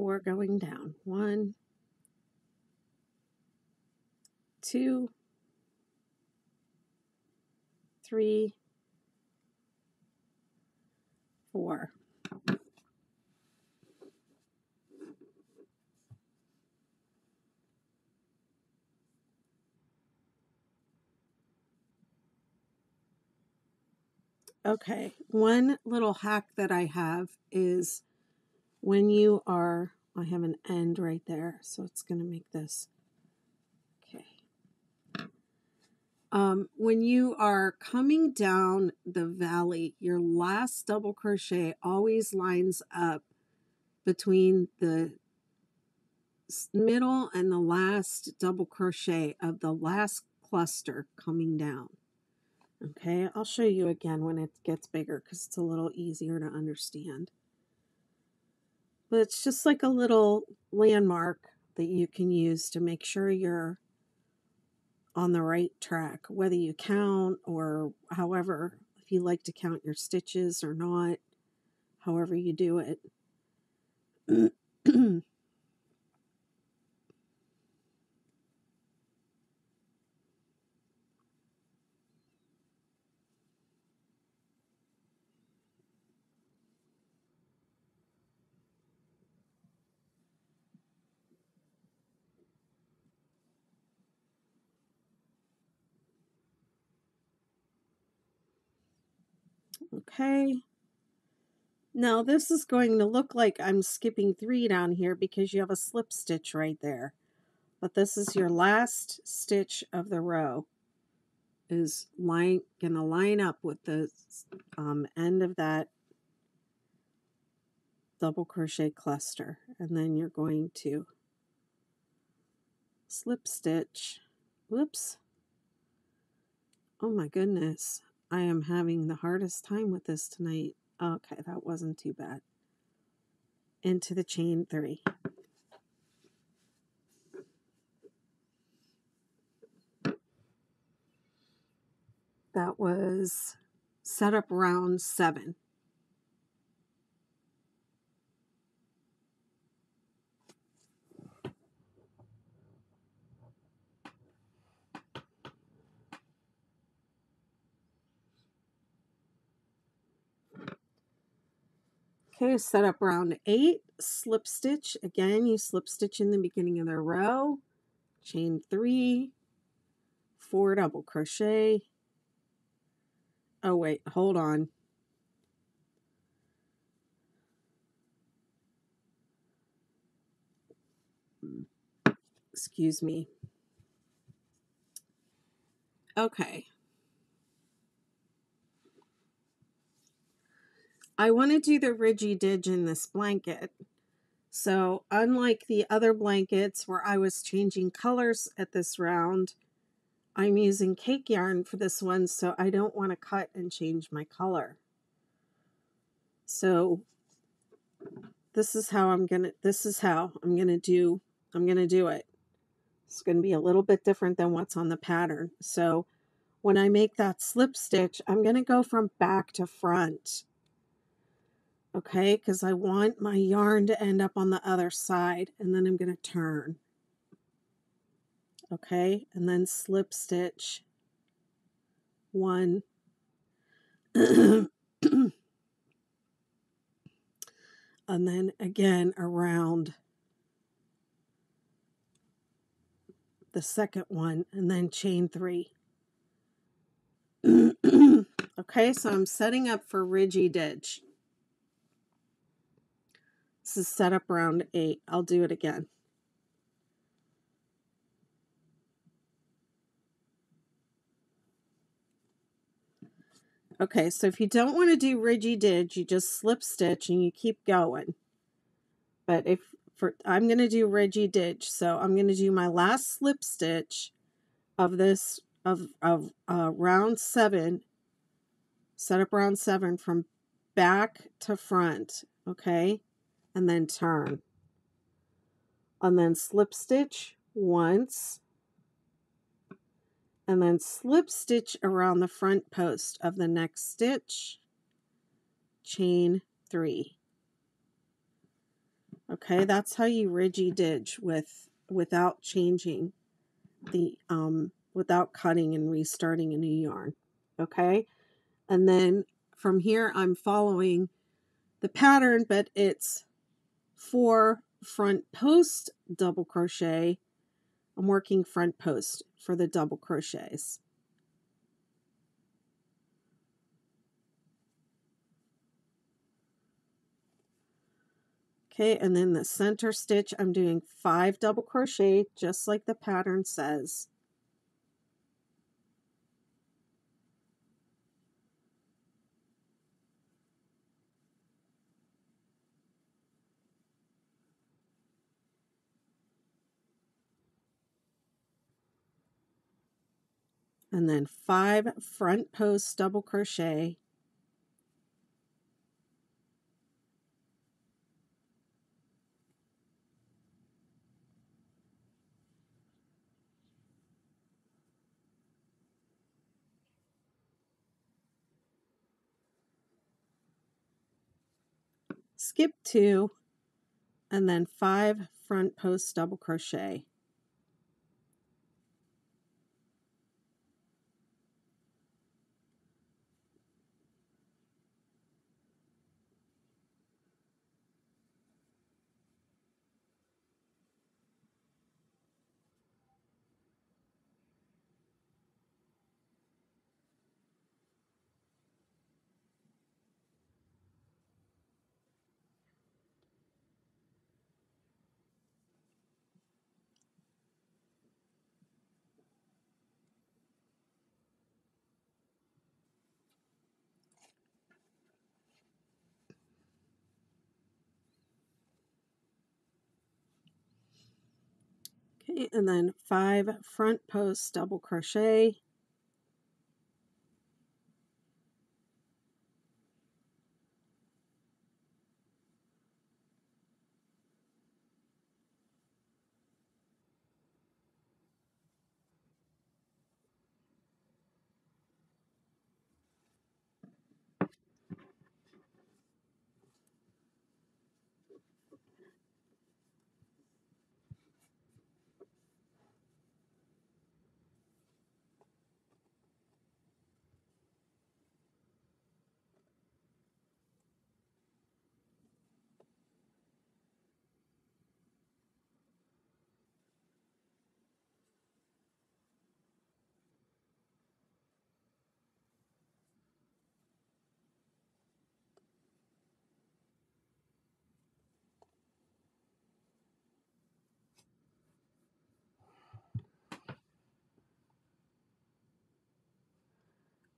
Four going down. One, two, three, four. Okay, one little hack that I have is when you are, I have an end right there, so it's going to make this. Okay. Um, when you are coming down the valley, your last double crochet always lines up between the middle and the last double crochet of the last cluster coming down. Okay, I'll show you again when it gets bigger because it's a little easier to understand. But it's just like a little landmark that you can use to make sure you're on the right track, whether you count or however, if you like to count your stitches or not, however you do it. Okay. Now this is going to look like I'm skipping three down here because you have a slip stitch right there. But this is your last stitch of the row is line going to line up with the um, end of that double crochet cluster and then you're going to slip stitch whoops oh my goodness I am having the hardest time with this tonight. Okay, that wasn't too bad. Into the chain three. That was set up round seven. Okay, set up round eight, slip stitch. Again, you slip stitch in the beginning of the row, chain three, four double crochet. Oh, wait, hold on. Excuse me. Okay. I want to do the Ridgy Didge in this blanket. So unlike the other blankets where I was changing colors at this round, I'm using cake yarn for this one, so I don't want to cut and change my color. So this is how I'm going to, this is how I'm going to do, I'm going to do it. It's going to be a little bit different than what's on the pattern. So when I make that slip stitch, I'm going to go from back to front okay? Because I want my yarn to end up on the other side and then I'm going to turn. Okay, and then slip stitch one. and then again around the second one and then chain three. okay, so I'm setting up for Ridgy Didge. This is set up round 8. I'll do it again. Okay, so if you don't want to do Ridgy Didge, you just slip stitch and you keep going. But if for I'm going to do Ridgy Didge, so I'm going to do my last slip stitch of this of of uh, round seven, set up round seven from back to front. Okay, and then turn. And then slip stitch once and then slip stitch around the front post of the next stitch, chain three. Okay, that's how you ridgy didge with without changing the um without cutting and restarting a new yarn. Okay, and then from here I'm following the pattern, but it's for front post double crochet, I'm working front post for the double crochets. Okay, and then the center stitch, I'm doing five double crochet, just like the pattern says. and then five front post double crochet. Skip two. And then five front post double crochet. And then five front post double crochet.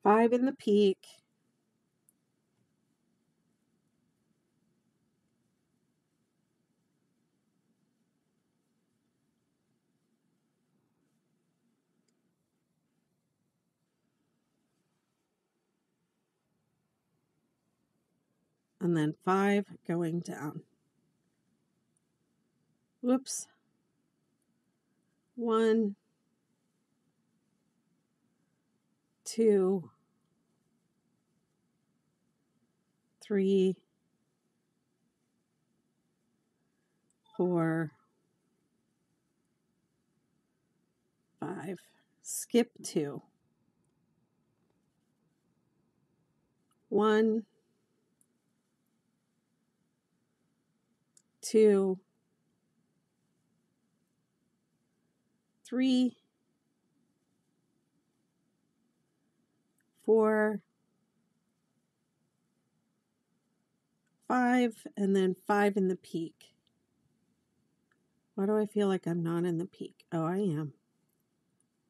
Five in the peak. and then five going down. Whoops. One, two, three, four, five. Skip two. One, two, three, four, five, and then five in the peak. Why do I feel like I'm not in the peak? Oh, I am.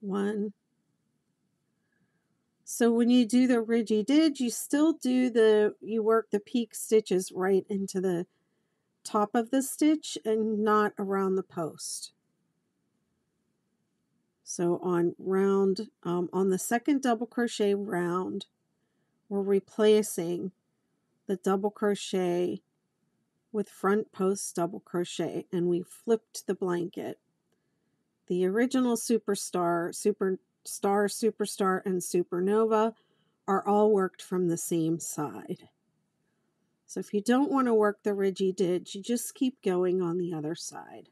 One. So when you do the ridgy didge, you still do the, you work the peak stitches right into the top of the stitch and not around the post. So on round, um, on the second double crochet round, we're replacing the double crochet with front post double crochet and we flipped the blanket. The original Superstar, Superstar, Superstar, and Supernova are all worked from the same side. So if you don't want to work the ridgy didge, you just keep going on the other side.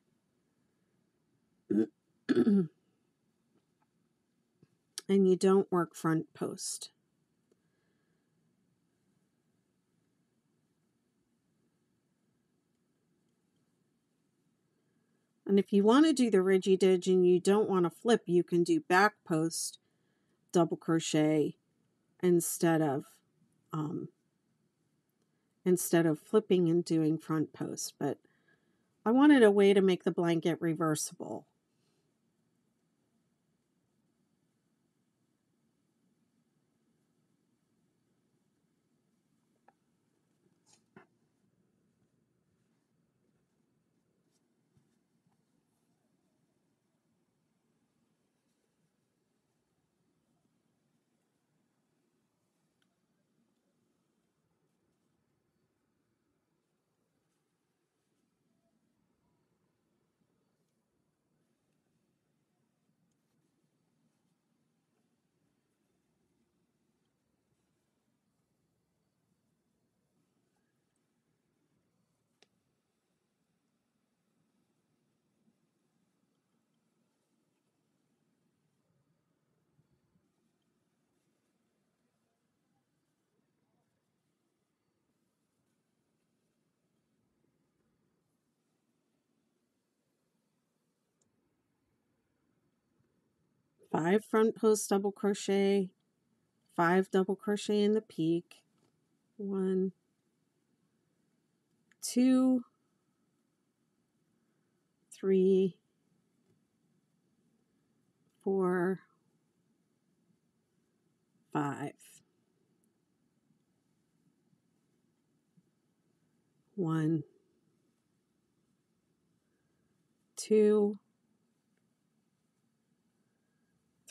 and you don't work front post. And if you want to do the ridgy didge and you don't want to flip, you can do back post double crochet instead of um, instead of flipping and doing front post, but I wanted a way to make the blanket reversible. Five front post double crochet, five double crochet in the peak, one, two, three, four, five. One, two,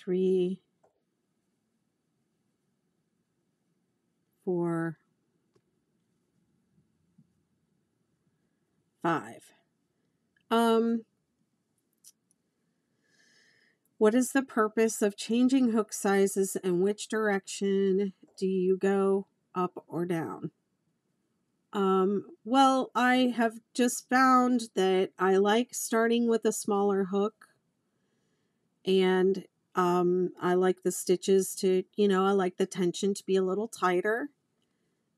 three, four, five. Um, what is the purpose of changing hook sizes and which direction do you go up or down? Um, well, I have just found that I like starting with a smaller hook and um, I like the stitches to, you know, I like the tension to be a little tighter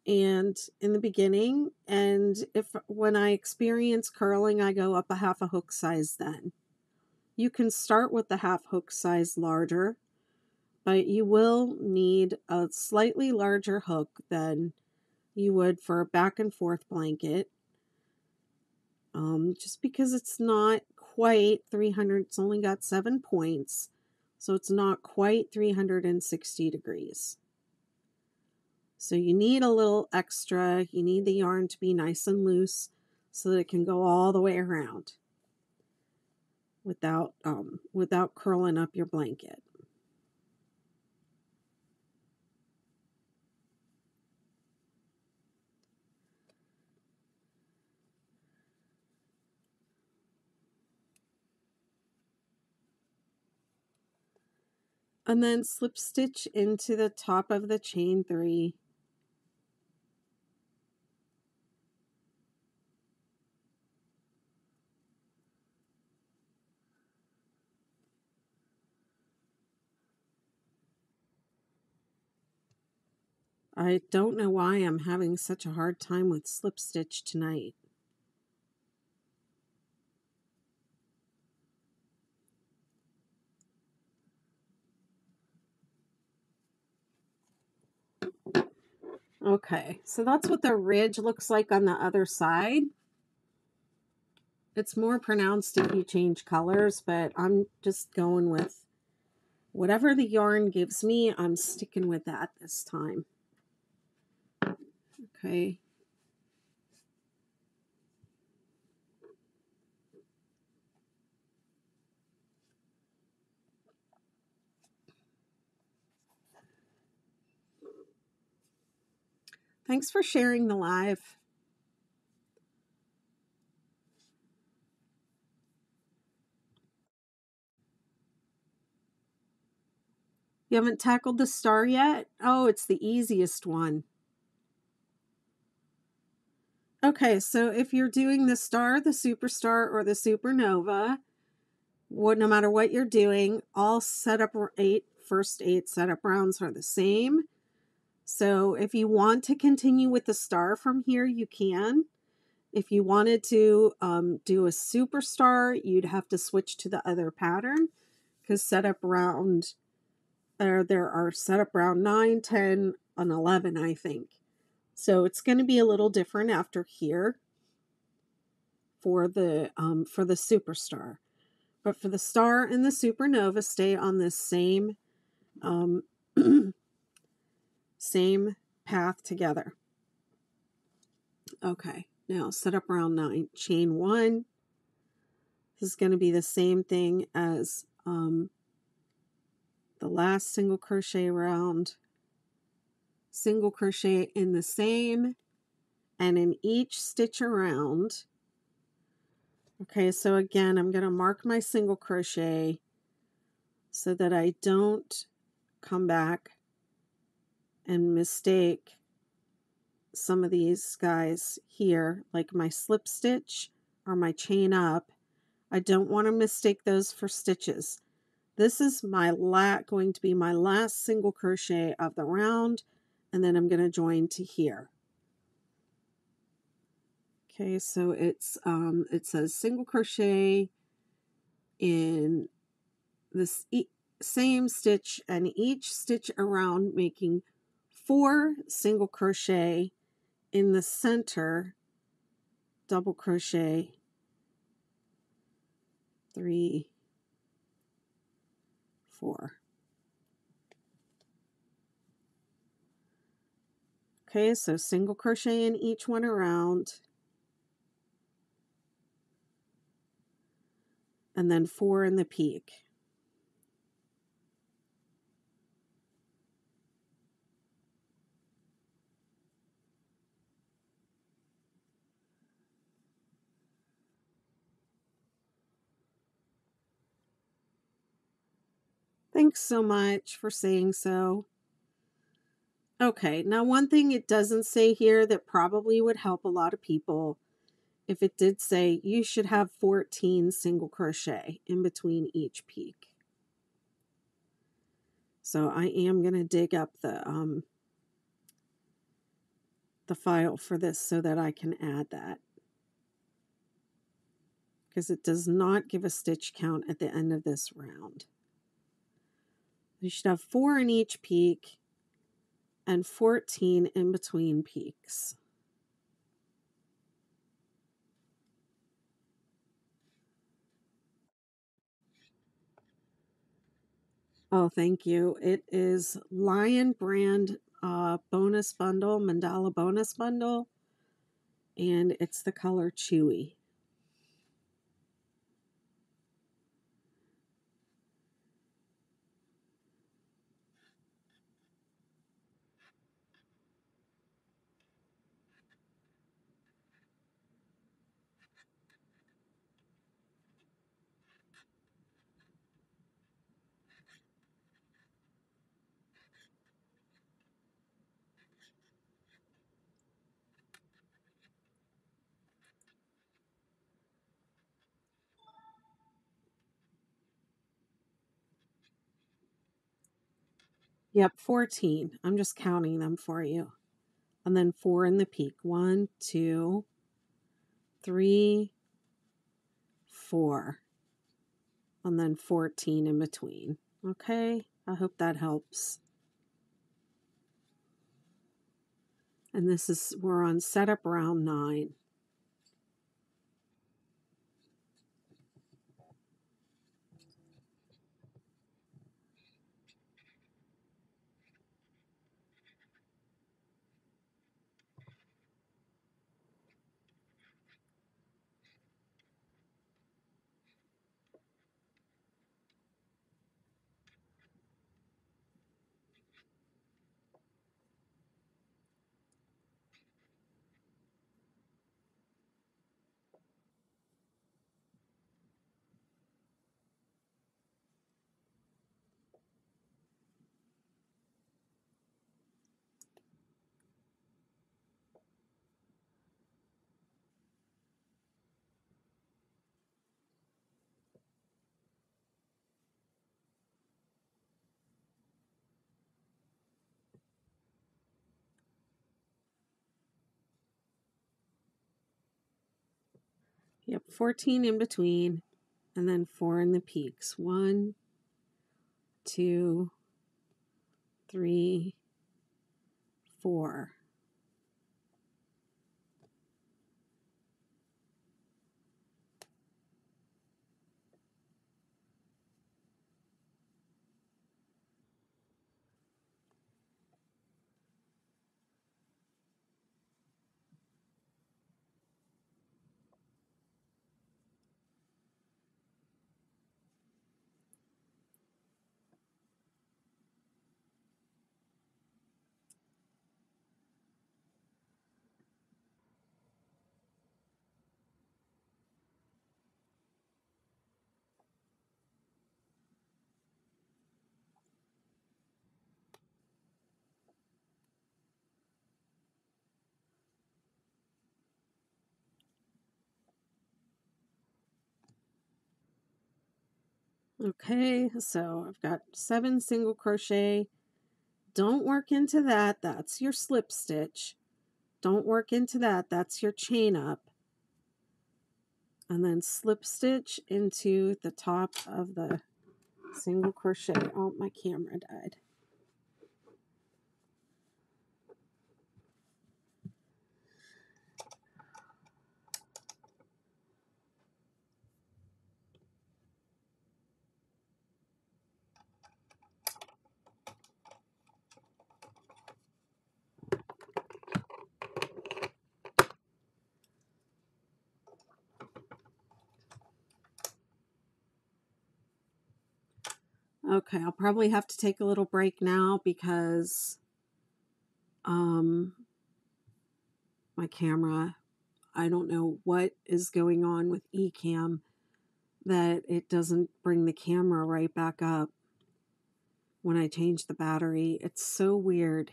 and in the beginning and if when I experience curling I go up a half a hook size then. You can start with the half hook size larger but you will need a slightly larger hook than you would for a back and forth blanket. Um, just because it's not quite 300, it's only got seven points, so it's not quite 360 degrees. So you need a little extra, you need the yarn to be nice and loose so that it can go all the way around without um, without curling up your blanket. And then slip stitch into the top of the chain three I don't know why I'm having such a hard time with slip stitch tonight. Okay, so that's what the ridge looks like on the other side. It's more pronounced if you change colors, but I'm just going with whatever the yarn gives me, I'm sticking with that this time. Okay. Thanks for sharing the live. You haven't tackled the star yet? Oh, it's the easiest one. Okay, so if you're doing the star, the superstar, or the supernova, what, no matter what you're doing, all setup eight first eight setup rounds are the same. So if you want to continue with the star from here, you can. If you wanted to um, do a superstar, you'd have to switch to the other pattern because setup round, uh, there are setup round 9, 10, and 11, I think. So it's going to be a little different after here for the um, for the superstar. But for the star and the supernova, stay on this same um, same path together. Okay, now set up round nine. Chain one. This is going to be the same thing as um, the last single crochet round. Single crochet in the same and in each stitch around. Okay, so again, I'm going to mark my single crochet so that I don't come back and mistake some of these guys here, like my slip stitch or my chain up. I don't want to mistake those for stitches. This is my lat going to be my last single crochet of the round, and then I'm going to join to here. Okay, so it's um, it says single crochet in this same stitch and each stitch around making four single crochet in the center double crochet three four. Okay so single crochet in each one around. And then four in the peak Thanks so much for saying so. Okay, now one thing it doesn't say here that probably would help a lot of people if it did say you should have 14 single crochet in between each peak. So I am going to dig up the um, the file for this so that I can add that. Because it does not give a stitch count at the end of this round. You should have four in each peak and 14 in between peaks. Oh, thank you. It is Lion Brand uh, bonus bundle, mandala bonus bundle, and it's the color Chewy. Yep, 14. I'm just counting them for you. And then four in the peak. One, two, three, four. And then 14 in between. Okay, I hope that helps. And this is, we're on setup round nine. Yep, 14 in between, and then four in the peaks. One, two, three, four. Okay, so I've got seven single crochet. Don't work into that. That's your slip stitch. Don't work into that. That's your chain up. And then slip stitch into the top of the single crochet. Oh, my camera died. Okay, I'll probably have to take a little break now because um my camera, I don't know what is going on with Ecamm that it doesn't bring the camera right back up when I change the battery. It's so weird.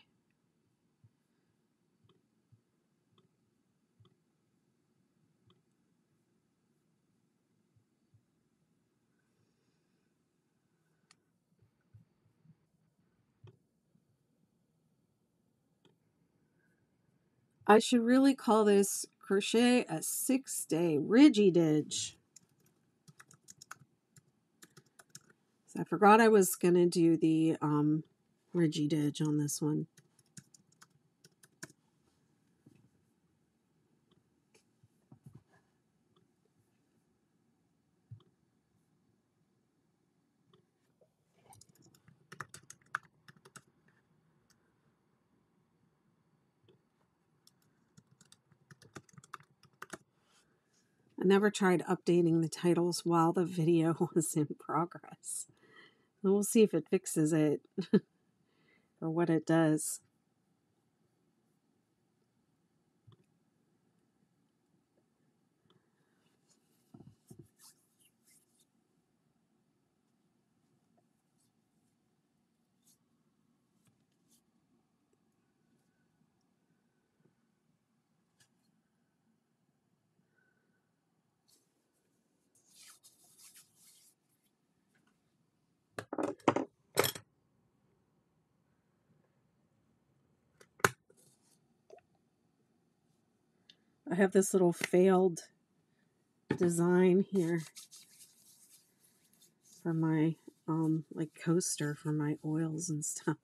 I should really call this crochet a six day ridgy didge. So I forgot I was going to do the um, ridgy didge on this one. Never tried updating the titles while the video was in progress. we'll see if it fixes it or what it does. Have this little failed design here for my um like coaster for my oils and stuff.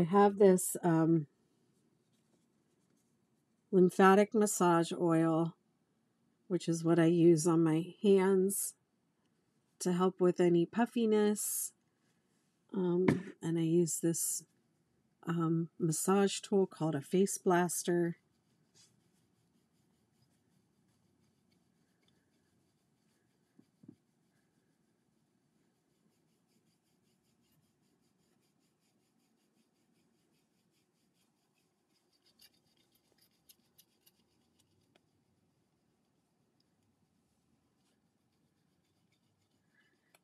I have this um, lymphatic massage oil, which is what I use on my hands to help with any puffiness. Um, and I use this um, massage tool called a FasciaBlaster.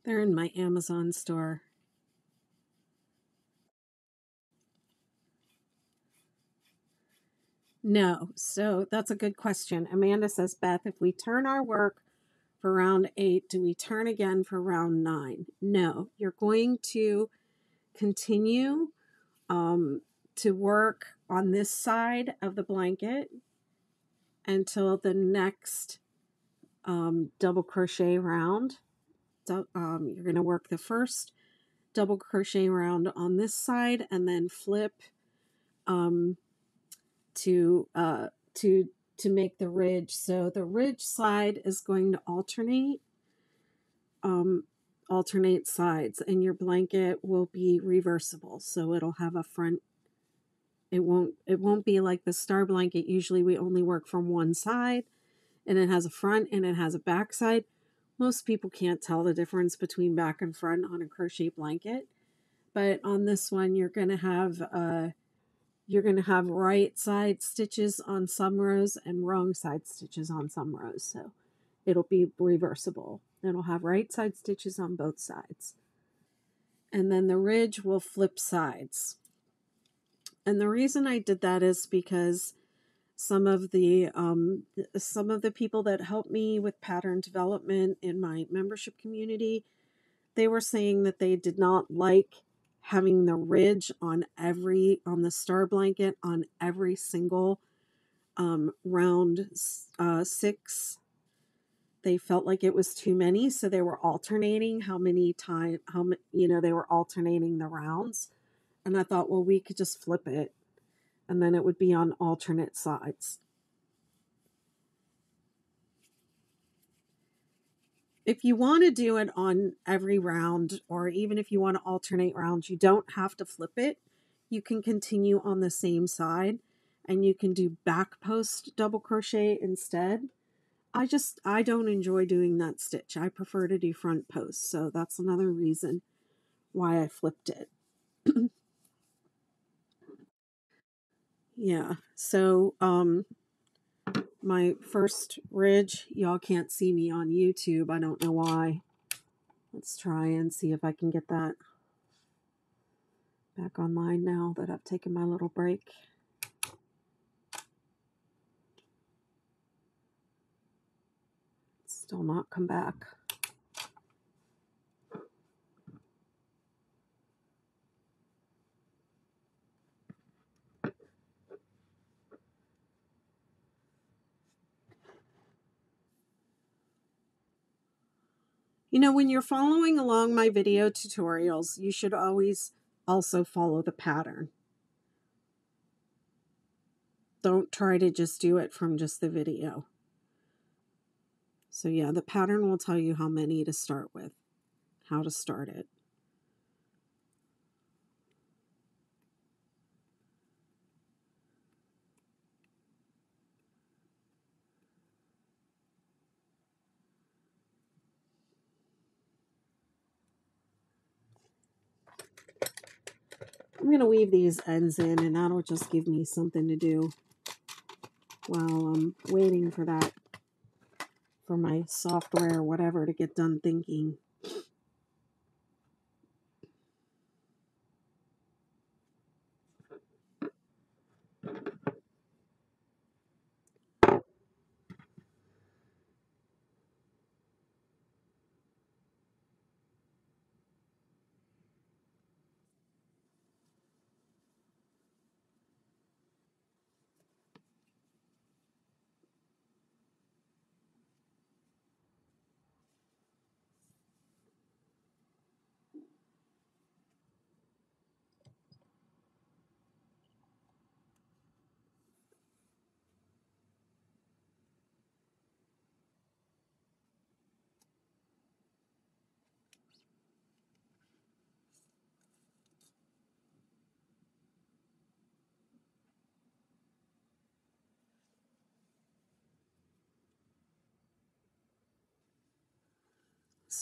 They're in my Amazon store. No. So that's a good question. Amanda says, Beth, if we turn our work for round eight, do we turn again for round nine? No. You're going to continue um, to work on this side of the blanket until the next um, double crochet round um, you're going to work the first double crochet round on this side and then flip um, to uh, to to make the ridge. So the ridge side is going to alternate um, alternate sides, and your blanket will be reversible. So it'll have a front. It won't it won't be like the star blanket. Usually we only work from one side, and it has a front and it has a back side most people can't tell the difference between back and front on a crochet blanket. But on this one, you're going to have uh, you're going to have right side stitches on some rows and wrong side stitches on some rows. So it'll be reversible. It'll have right side stitches on both sides. And then the ridge will flip sides. And the reason I did that is because some of the um, some of the people that helped me with pattern development in my membership community they were saying that they did not like having the ridge on every on the star blanket on every single um, round uh, six. They felt like it was too many so they were alternating how many time how you know they were alternating the rounds. And i thought well we could just flip it and then it would be on alternate sides. If you want to do it on every round or even if you want to alternate rounds you don't have to flip it. You can continue on the same side and you can do back post double crochet instead. I just i don't enjoy doing that stitch. I prefer to do front post so that's another reason why i flipped it yeah so um my first ridge. Y'all can't see me on YouTube. I don't know why. Let's try and see if I can get that back online now that I've taken my little break. Still not come back. You know, when you're following along my video tutorials, you should always also follow the pattern. Don't try to just do it from just the video. So yeah, the pattern will tell you how many to start with, how to start it. I'm going to weave these ends in and that'll just give me something to do while I'm waiting for that, for my software or whatever to get done thinking.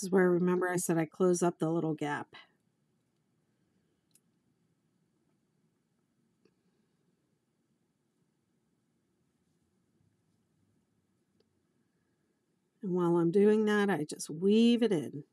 Is where, remember I said I close up the little gap. And while I'm doing that, I just weave it in.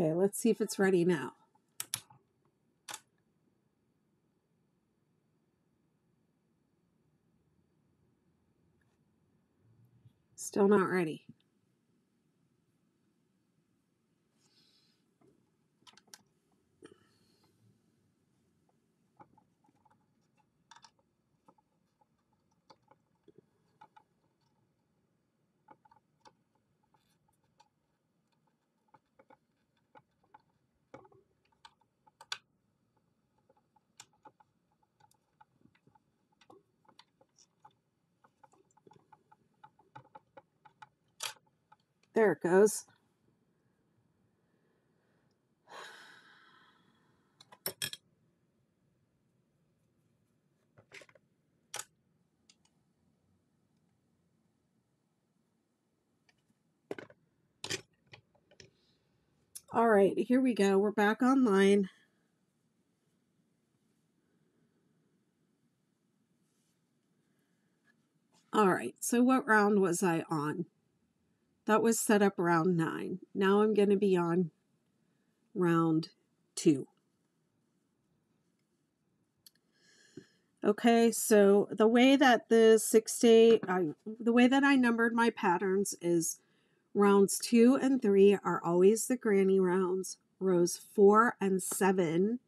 Okay, let's see if it's ready now. Still not ready. It goes. All right, here we go. We're back online. All right, so what round was I on? That was set up round nine. Now I'm going to be on round two. Okay, so the way that the six day, I, the way that I numbered my patterns is rounds two and three are always the granny rounds. Rows four and seven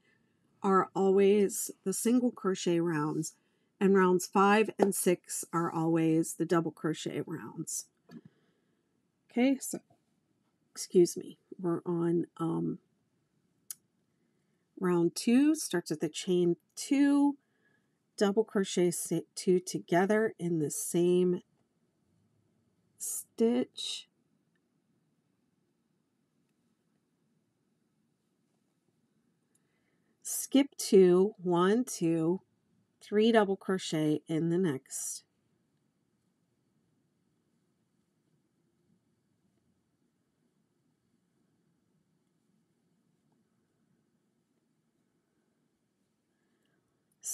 are always the single crochet rounds and rounds five and six are always the double crochet rounds. Okay, so excuse me, we're on um, round two, starts at the chain two, double crochet two together in the same stitch. Skip two, one, two, three double crochet in the next.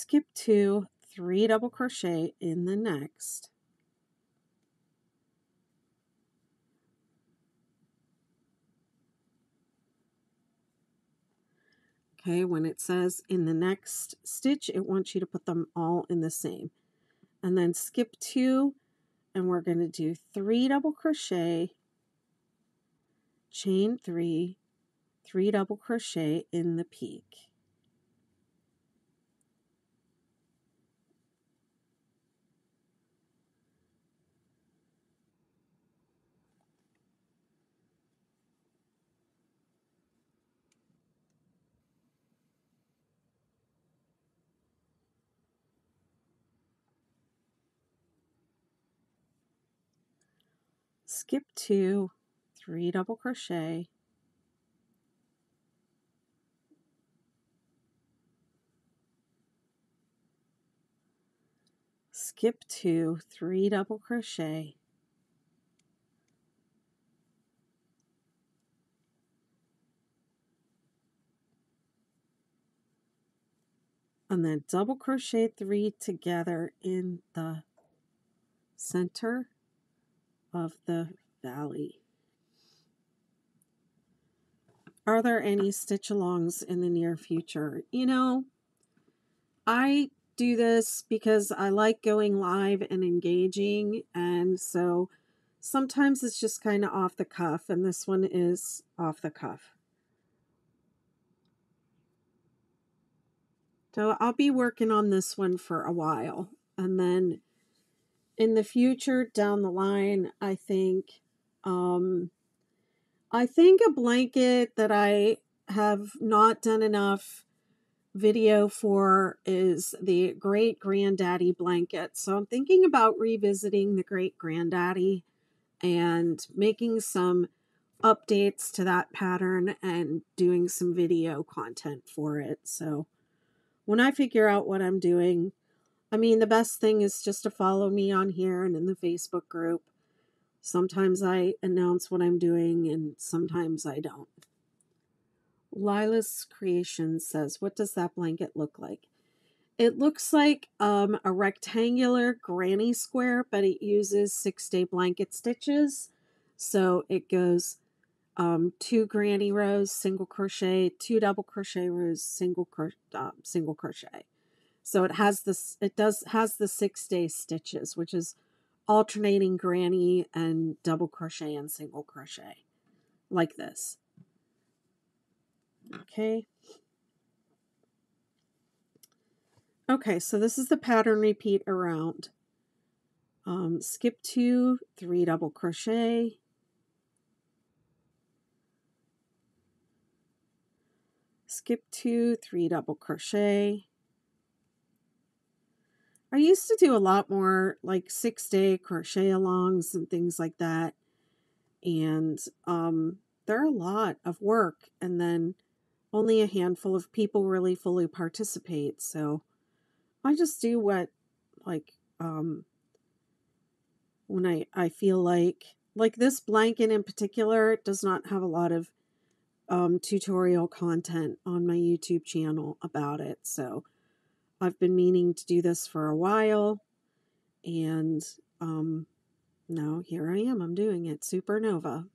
Skip two, three double crochet in the next. Okay, when it says in the next stitch, it wants you to put them all in the same. And then skip two, and we're going to do three double crochet, chain three, three double crochet in the peak. Skip two, three double crochet, skip two, three double crochet, and then double crochet three together in the center of the valley. Are there any stitch alongs in the near future? You know, I do this because I like going live and engaging, and so sometimes it's just kind of off the cuff, and this one is off the cuff. So I'll be working on this one for a while, and then in the future down the line, I think um, I think a blanket that I have not done enough video for is the great granddaddy blanket. So I'm thinking about revisiting the great granddaddy and making some updates to that pattern and doing some video content for it. So when I figure out what I'm doing, I mean, the best thing is just to follow me on here and in the Facebook group. Sometimes I announce what I'm doing and sometimes I don't. Lila's Creation says, What does that blanket look like? It looks like um, a rectangular granny square, but it uses six day blanket stitches. So it goes um, two granny rows, single crochet, two double crochet rows, single, cro- uh, single crochet. So it has this, it does, has the six day stitches, which is alternating granny and double crochet and single crochet like this. Okay. Okay, so this is the pattern repeat around. Um, skip two, three double crochet, skip two, three double crochet, I used to do a lot more like six day crochet alongs and things like that. and um, they're a lot of work and then only a handful of people really fully participate so i just do what like um, when i i feel like like this blanket in particular does not have a lot of um, tutorial content on my youtube channel about it so i've been meaning to do this for a while and um, now here i am i'm doing it supernova.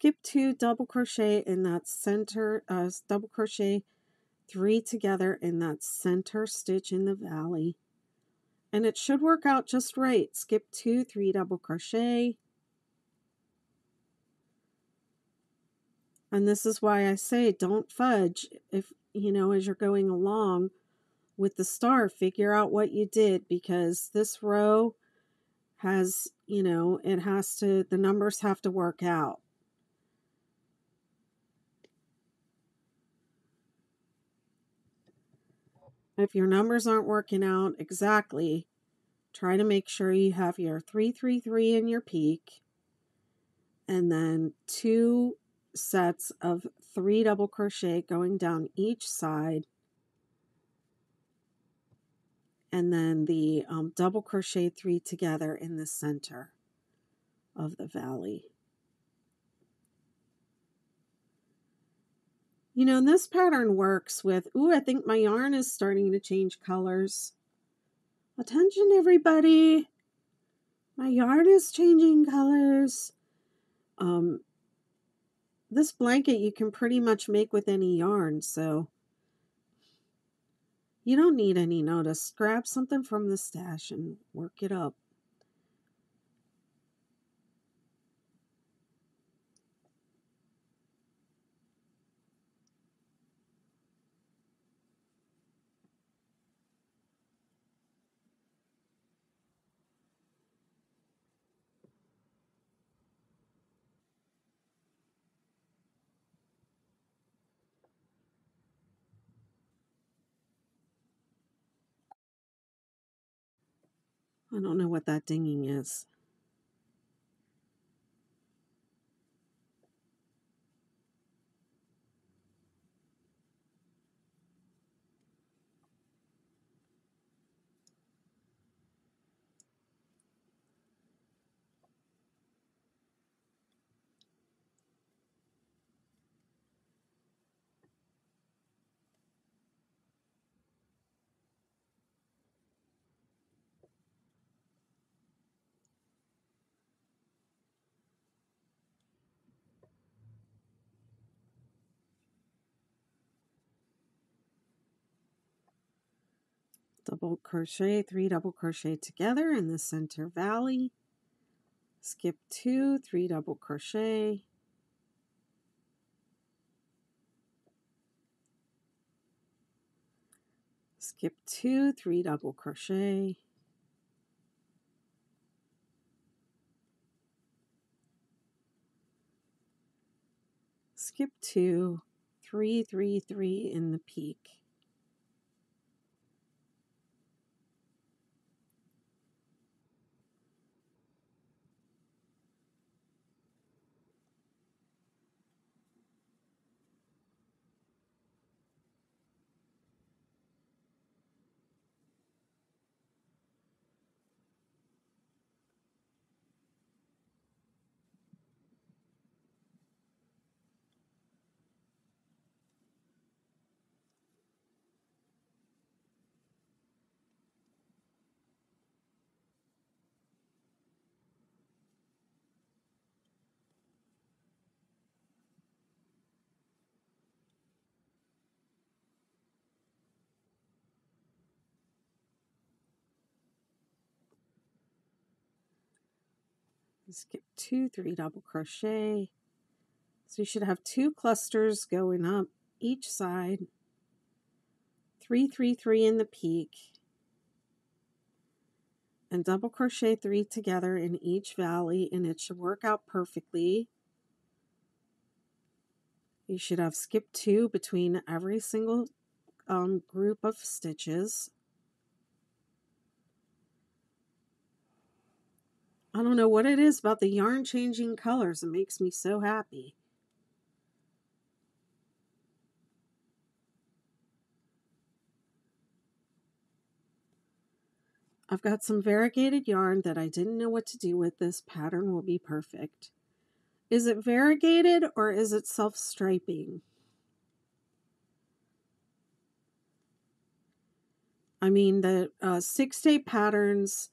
Skip two double crochet in that center uh, double crochet three together in that center stitch in the valley. And it should work out just right. Skip two three double crochet. And this is why I say don't fudge. If you know as you're going along with the star figure out what you did because this row has you know it has to the numbers have to work out If your numbers aren't working out exactly, try to make sure you have your 333 in your peak and then two sets of three double crochet going down each side and then the um, double crochet three together in the center of the valley. You know, this pattern works with, ooh, I think my yarn is starting to change colors. Attention, everybody. My yarn is changing colors. Um, this blanket you can pretty much make with any yarn, so you don't need any notice. Grab something from the stash and work it up. I don't know what that dinging is. Double crochet three double crochet together in the center valley. Skip two three double crochet. Skip two three double crochet. Skip two three three three in the peak skip two three double crochet so you should have two clusters going up each side three three three in the peak and double crochet three together in each valley and it should work out perfectly. You should have skip two between every single um, group of stitches. I don't know what it is about the yarn changing colors. It makes me so happy. I've got some variegated yarn that I didn't know what to do with. This pattern will be perfect. Is it variegated or is it self-striping? I mean, the uh, six-day patterns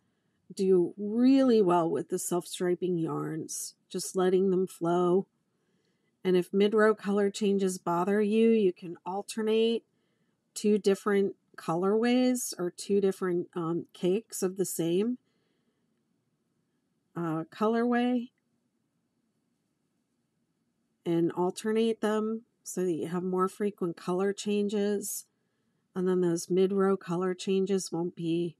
do really well with the self-striping yarns, just letting them flow. And if mid-row color changes bother you, you can alternate two different colorways or two different um, cakes of the same uh, colorway and alternate them so that you have more frequent color changes. And then those mid-row color changes won't be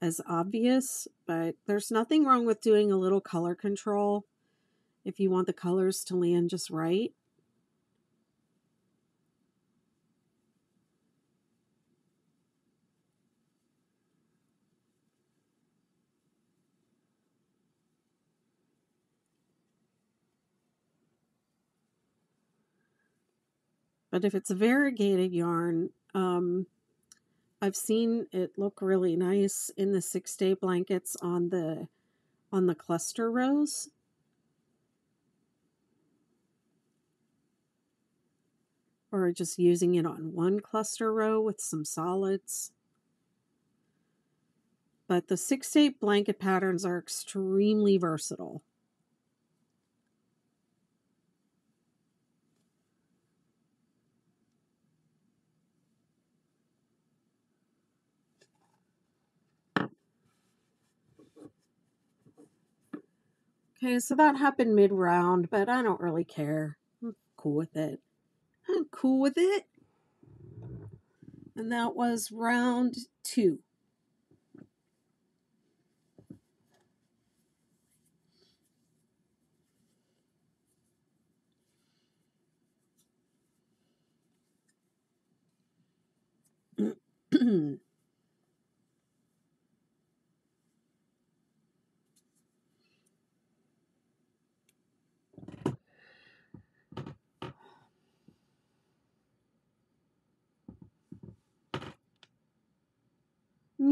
as obvious, but there's nothing wrong with doing a little color control if you want the colors to land just right. But if it's variegated yarn, um, I've seen it look really nice in the six day blankets on the on the cluster rows. Or just using it on one cluster row with some solids. But the six day blanket patterns are extremely versatile. Okay, so that happened mid round, but I don't really care. I'm cool with it. I'm cool with it. And that was round two.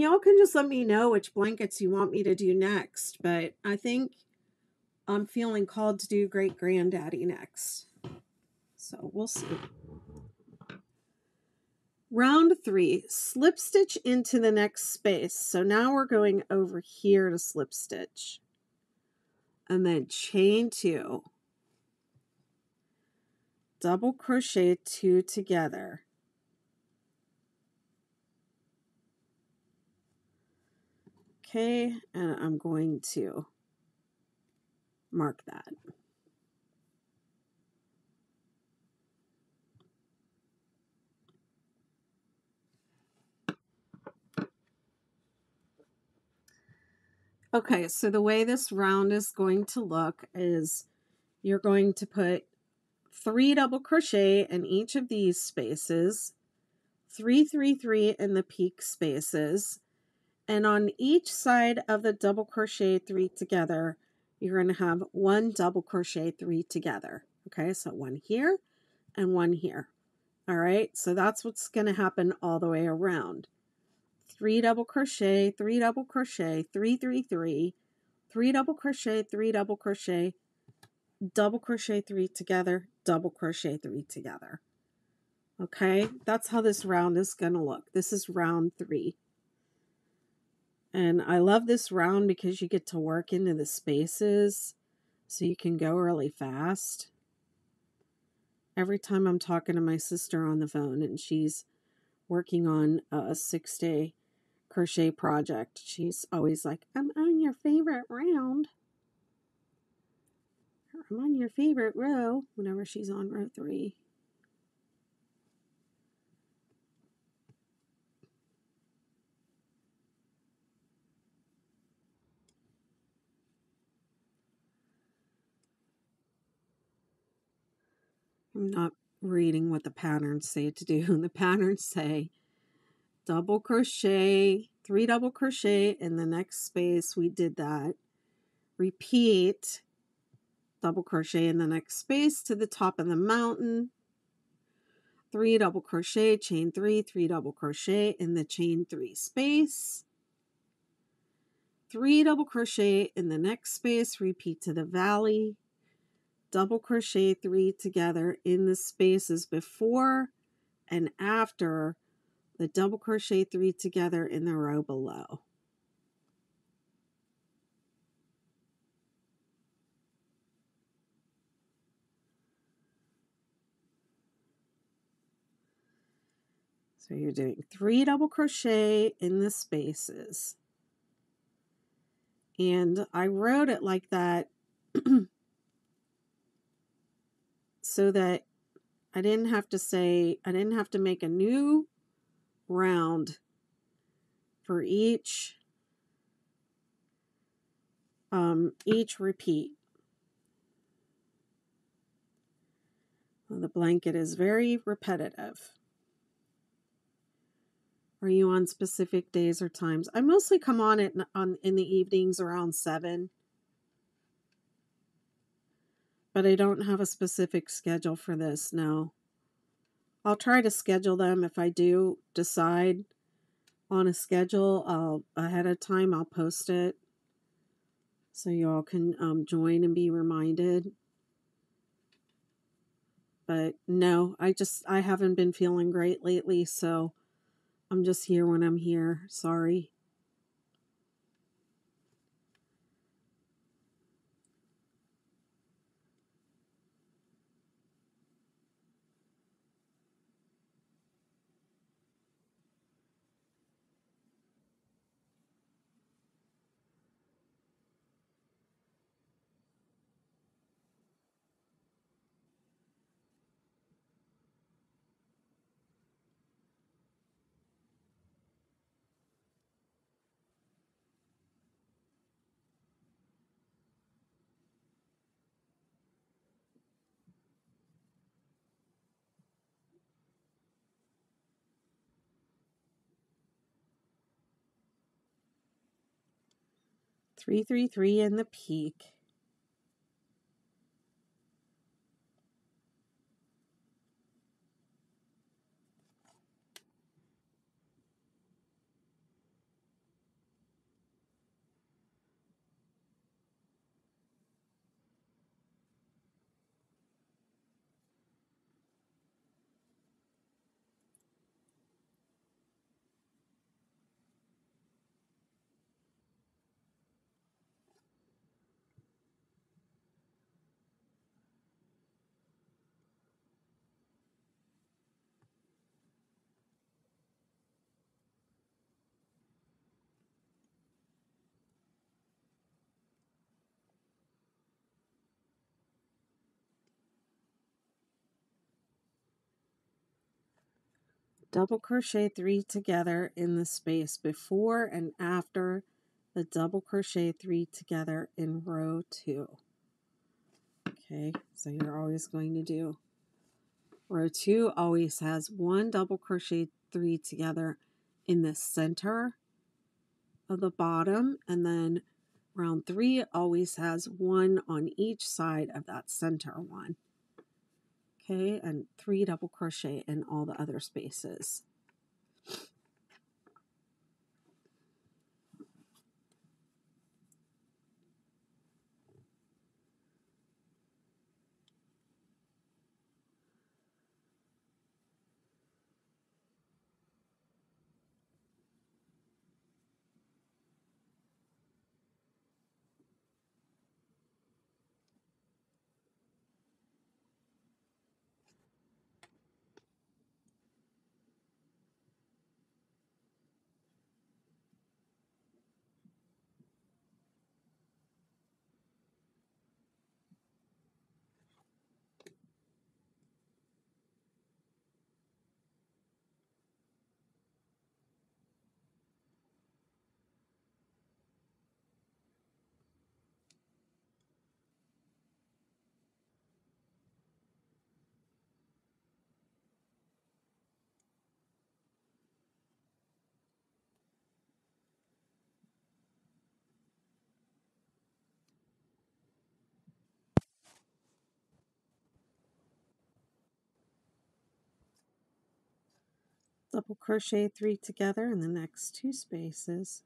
y'all can just let me know which blankets you want me to do next, but I think I'm feeling called to do Great Granddaddy next. So we'll see. Round three, slip stitch into the next space. So now we're going over here to slip stitch. And then chain two. Double crochet two together. Okay, and I'm going to mark that. Okay, so the way this round is going to look is you're going to put three double crochet in each of these spaces, three, three, three in the peak spaces, and on each side of the double crochet three together, you're going to have one double crochet three together. Okay, so one here and one here. All right, so that's what's going to happen all the way around. Three double crochet, three double crochet, three, three, three, three double crochet, three double crochet, double crochet three together, double crochet three together. Okay, that's how this round is going to look. This is round three. And I love this round because you get to work into the spaces so you can go really fast. Every time I'm talking to my sister on the phone and she's working on a six day crochet project, she's always like, I'm on your favorite round. I'm on your favorite row whenever she's on row three. I'm not reading what the patterns say to do. The patterns say double crochet, three double crochet in the next space. We did that. Repeat double crochet in the next space to the top of the mountain. Three double crochet, chain three, three double crochet in the chain three space. Three double crochet in the next space, repeat to the valley double crochet three together in the spaces before and after the double crochet three together in the row below. So you're doing three double crochet in the spaces. And I wrote it like that so that I didn't have to say, I didn't have to make a new round for each um, each repeat. Well, the blanket is very repetitive. Are you on specific days or times? I mostly come on it on in the evenings around seven but I don't have a specific schedule for this now. I'll try to schedule them if I do decide on a schedule. I'll ahead of time I'll post it so you all can um, join and be reminded. But no, I just I haven't been feeling great lately, so I'm just here when I'm here. Sorry. Three, three, three in the peak. Double crochet three together in the space before and after the double crochet three together in row two. Okay, so you're always going to do row two always has one double crochet three together in the center of the bottom and then round three always has one on each side of that center one okay and three double crochet in all the other spaces double crochet three together in the next two spaces.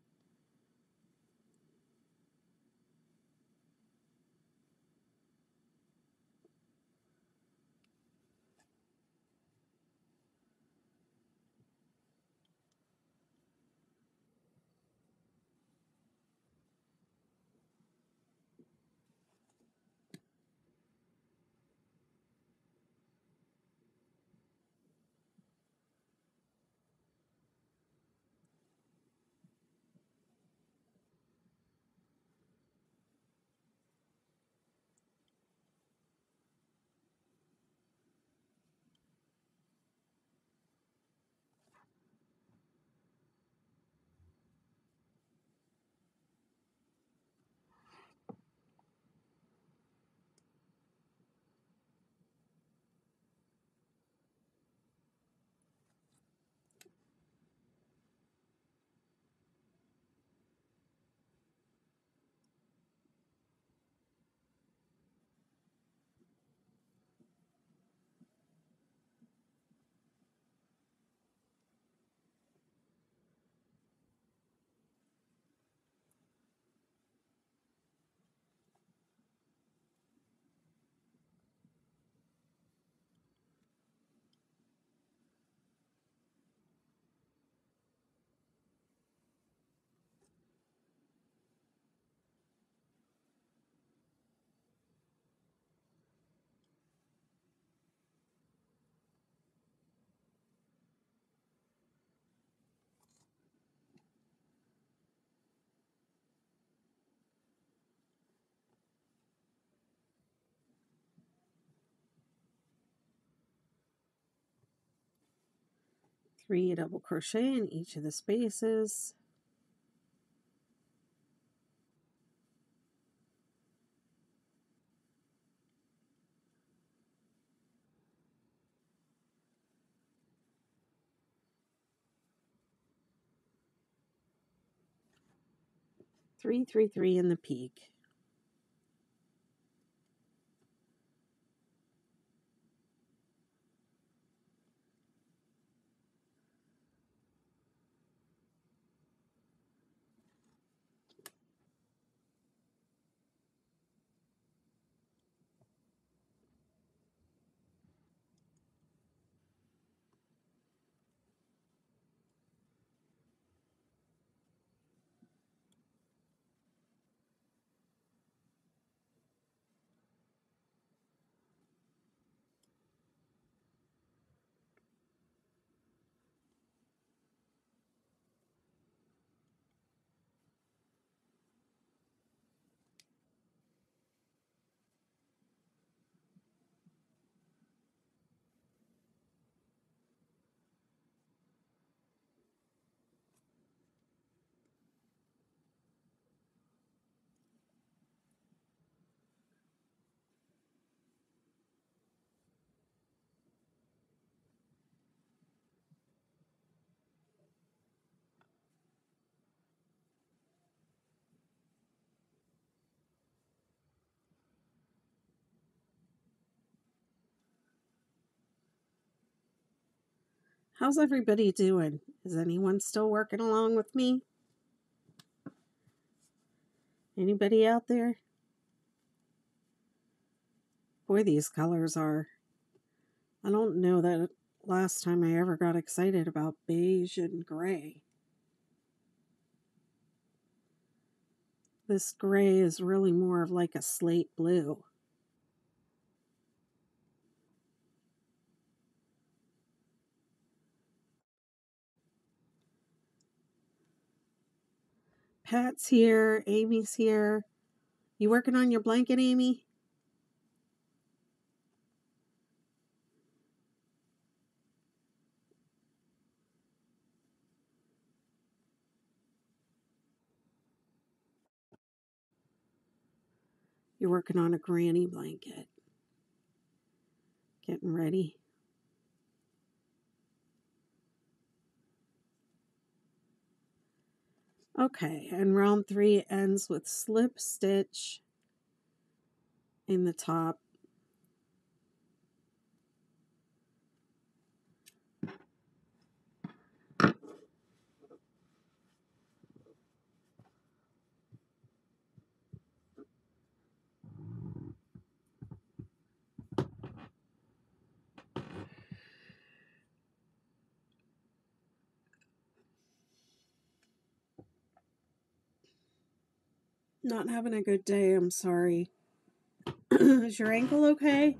Three double crochet in each of the spaces. Three, three, three in the peak. How's everybody doing? Is anyone still working along with me? Anybody out there? Boy, these colors are. I don't know that last time I ever got excited about beige and gray. This gray is really more of like a slate blue. Pat's here. Amy's here. You working on your blanket, Amy? You're working on a granny blanket. Getting ready. Okay, and round three ends with slip stitch in the top. Not having a good day, I'm sorry. Is your ankle okay?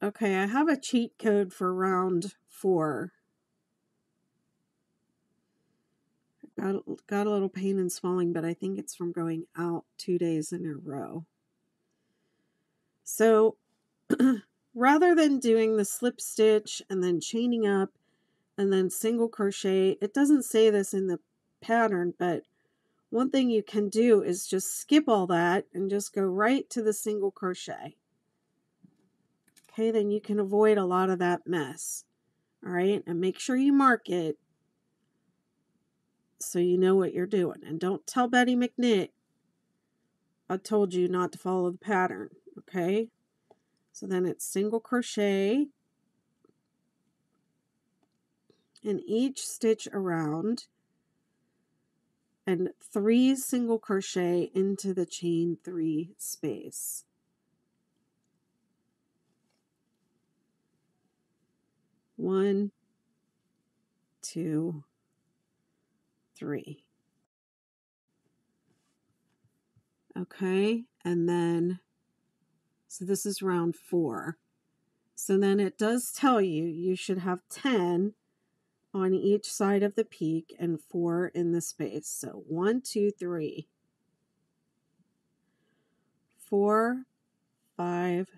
Okay, I have a cheat code for round four. Got, got a little pain and swelling, but I think it's from going out two days in a row. So rather than doing the slip stitch and then chaining up and then single crochet, it doesn't say this in the pattern, but one thing you can do is just skip all that and just go right to the single crochet. Okay, then you can avoid a lot of that mess. All right, and make sure you mark it so you know what you're doing. And don't tell Betty McKnit I told you not to follow the pattern. Okay, so then it's single crochet in each stitch around and three single crochet into the chain three space. One, two, three. Okay, and then, so this is round four. So then it does tell you you should have 10 on each side of the peak and four in the space. So one, two, three, four, five,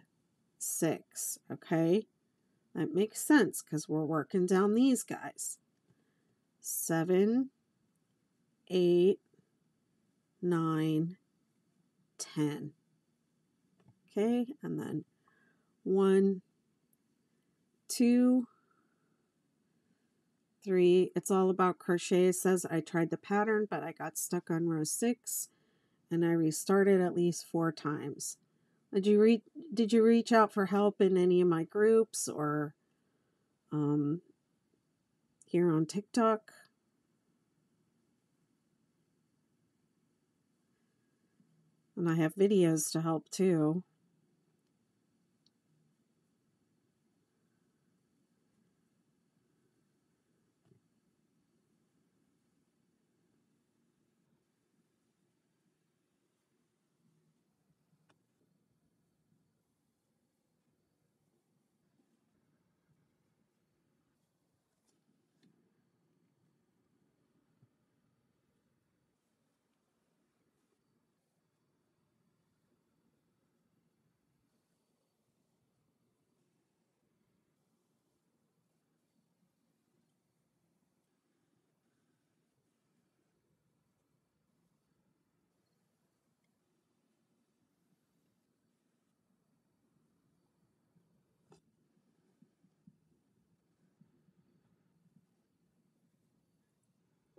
six. Okay. That makes sense because we're working down these guys. Seven, eight, nine, ten. Okay, and then one, two, three. It's all about crochet. It says I tried the pattern, but I got stuck on row six and I restarted at least four times. Did you read? Did you reach out for help in any of my groups or um, here on TikTok? And I have videos to help too.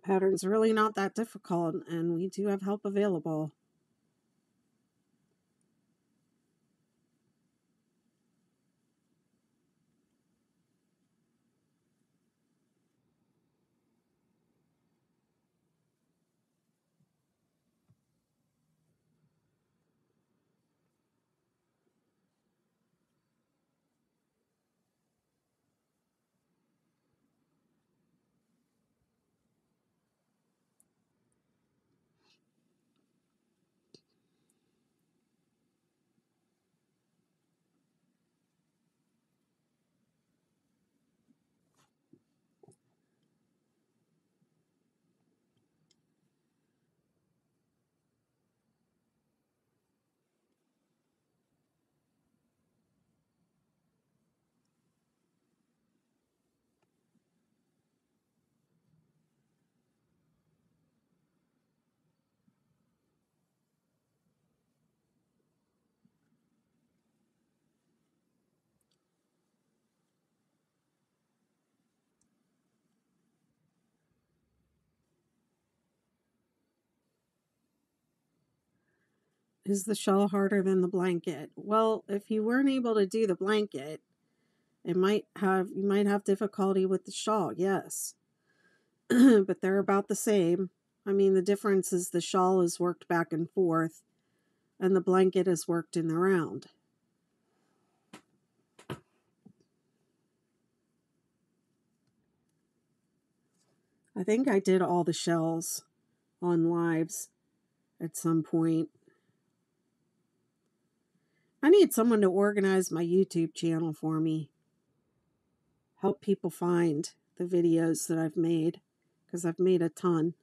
Pattern's really not that difficult, and we do have help available. Is the shell harder than the blanket? Well, if you weren't able to do the blanket, it might have you might have difficulty with the shawl, yes. but they're about the same. I mean, the difference is the shawl is worked back and forth and the blanket is worked in the round. I think I did all the shells on lives at some point. I need someone to organize my YouTube channel for me. Help people find the videos that I've made because I've made a ton.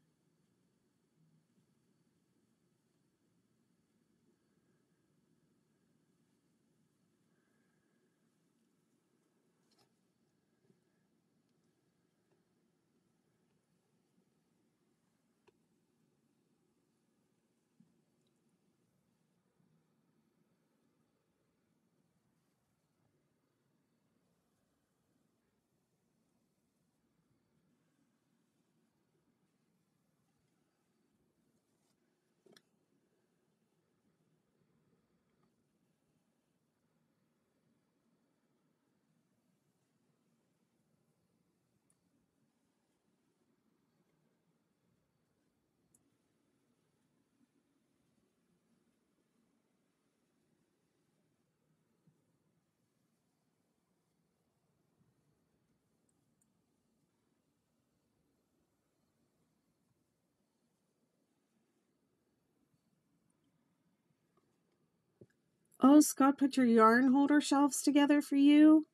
Oh, Scott put your yarn holder shelves together for you.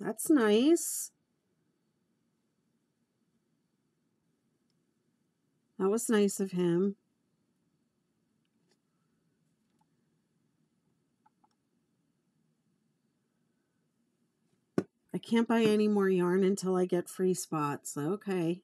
That's nice. That was nice of him. I can't buy any more yarn until I get free spots. Okay.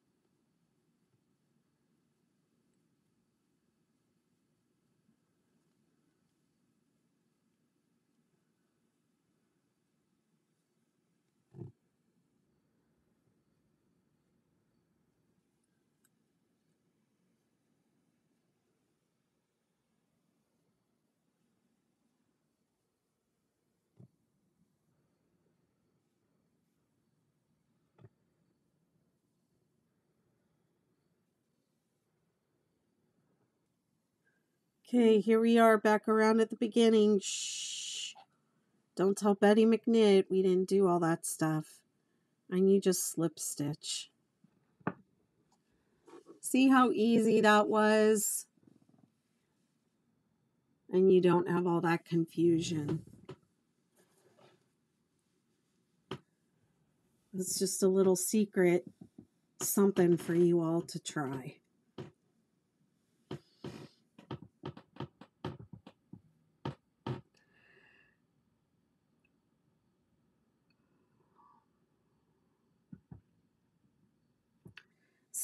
Okay, here we are back around at the beginning. Shh. Don't tell Betty McKnit we didn't do all that stuff. And you just slip stitch. See how easy that was? And you don't have all that confusion. It's just a little secret, something for you all to try.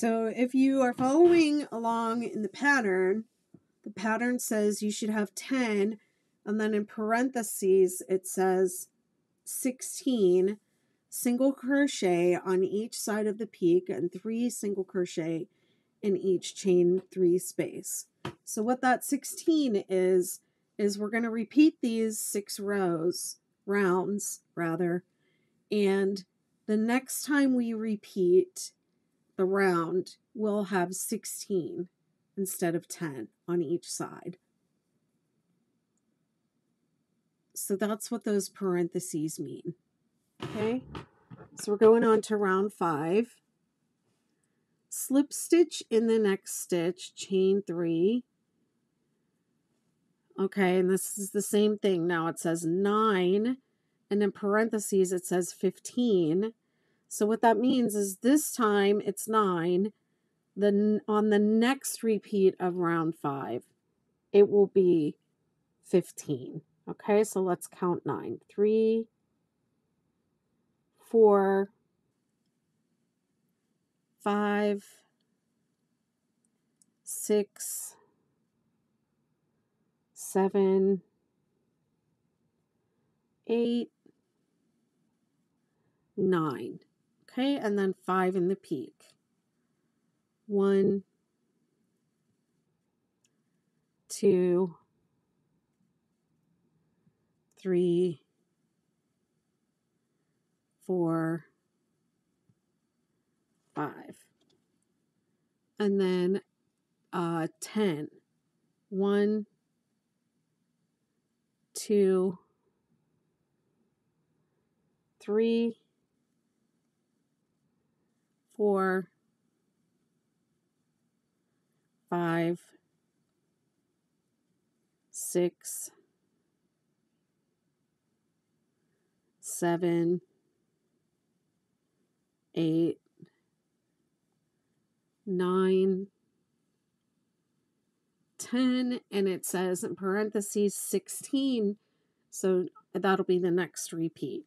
So if you are following along in the pattern, the pattern says you should have 10, and then in parentheses it says 16 single crochet on each side of the peak and three single crochet in each chain three space. So what that 16 is, is we're going to repeat these six rows, rounds rather, and the next time we repeat, the round will have 16 instead of 10 on each side. So that's what those parentheses mean. Okay, so we're going on to round five. Slip stitch in the next stitch, chain three. Okay, and this is the same thing. Now it says nine, and in parentheses it says 15. So what that means is this time it's 9. Then on the next repeat of round 5, it will be 15. Okay, so let's count 9. 3, 4, 5, 6, 7, 8, 9. Okay, and then five in the peak. One, two, three, four, five. And then uh, 10. One, two, three, four, five, six, seven, eight, nine, 10, and it says in parentheses 16. So that'll be the next repeat.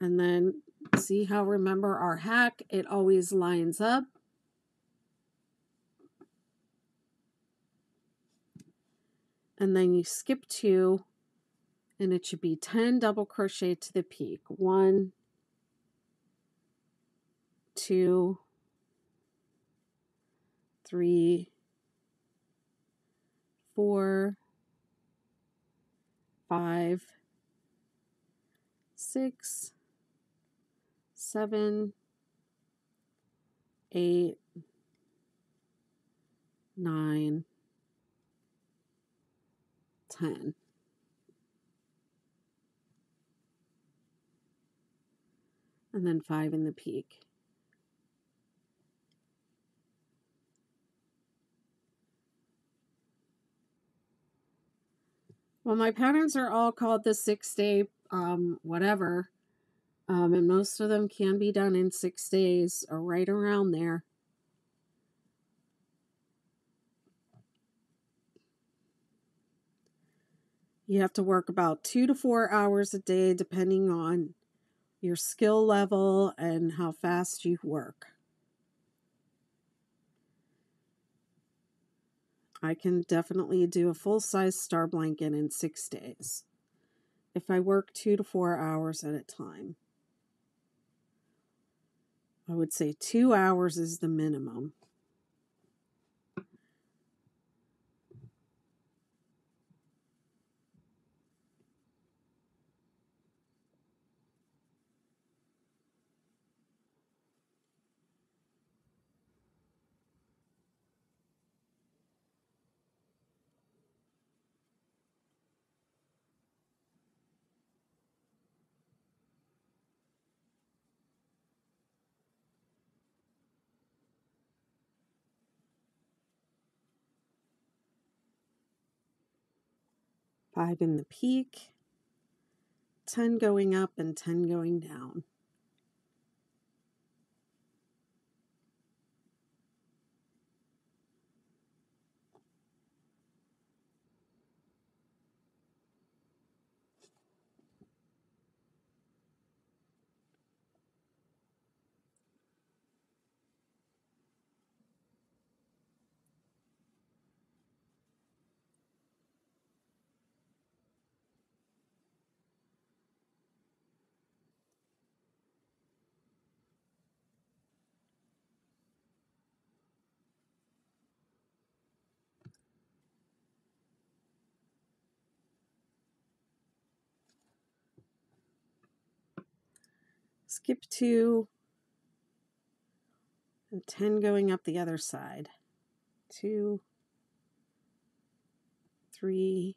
And then see how remember our hack, it always lines up. And then you skip two and it should be 10 double crochet to the peak. One, two, three, four, five, six, seven, eight, nine, ten. And then five in the peak. Well, my patterns are all called the six day, um, whatever. Um, and most of them can be done in six days or right around there. You have to work about two to four hours a day, depending on your skill level and how fast you work. I can definitely do a full size star blanket in six days if I work two to four hours at a time. I would say two hours is the minimum. Five in the peak, 10 going up and 10 going down. Skip two, and 10 going up the other side. Two, three,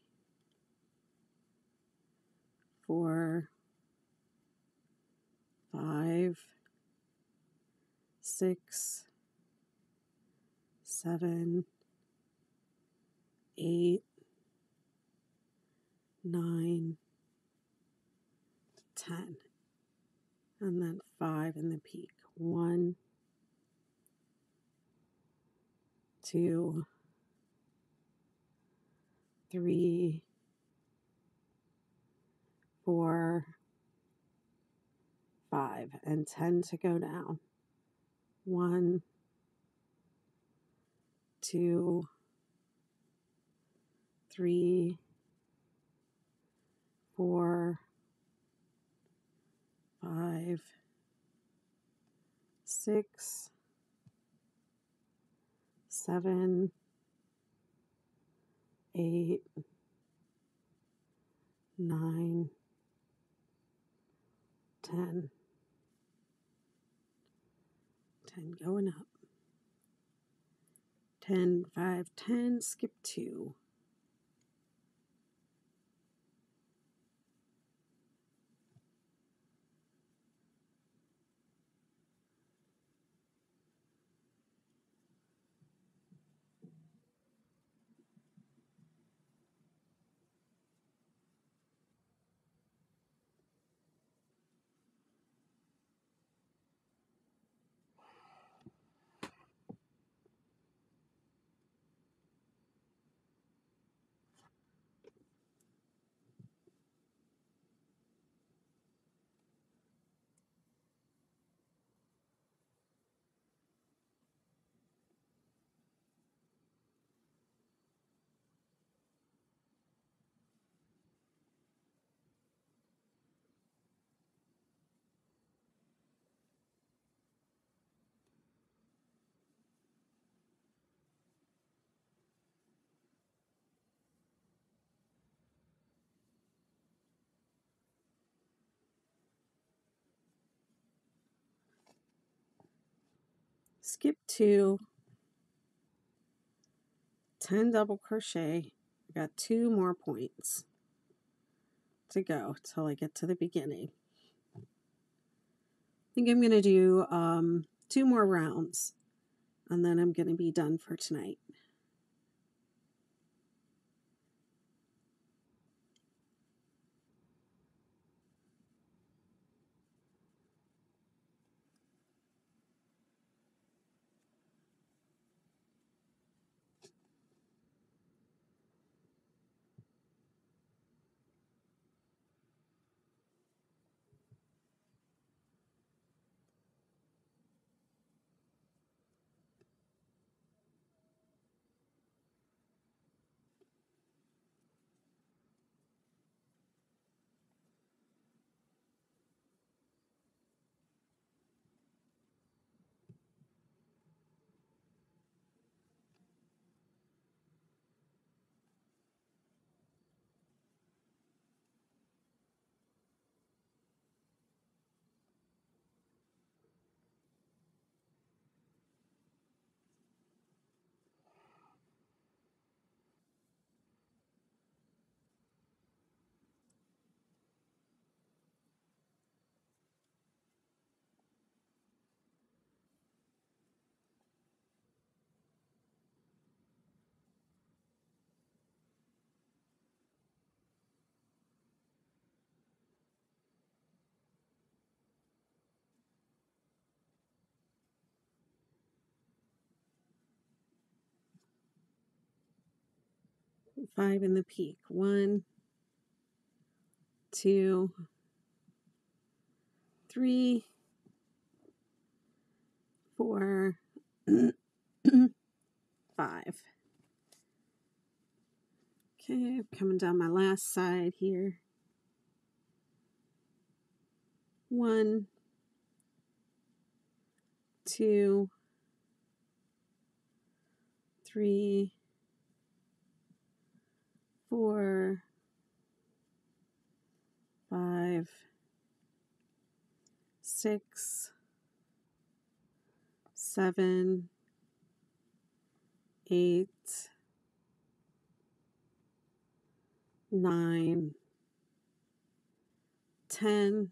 four, five, six, seven, eight, nine, ten and then five in the peak. One, two, three, four, five, and 10 to go down. One, two, three, four, five, six, seven, eight, nine, ten. Ten going up. Ten, five, ten, skip two. Skip two, 10 double crochet. I got two more points to go till I get to the beginning. I think I'm going to do um, two more rounds and then I'm going to be done for tonight. Five in the peak. One, two, three, four, five. Okay, I'm coming down my last side here. One, two, three, four, five, six, seven, eight, nine, ten,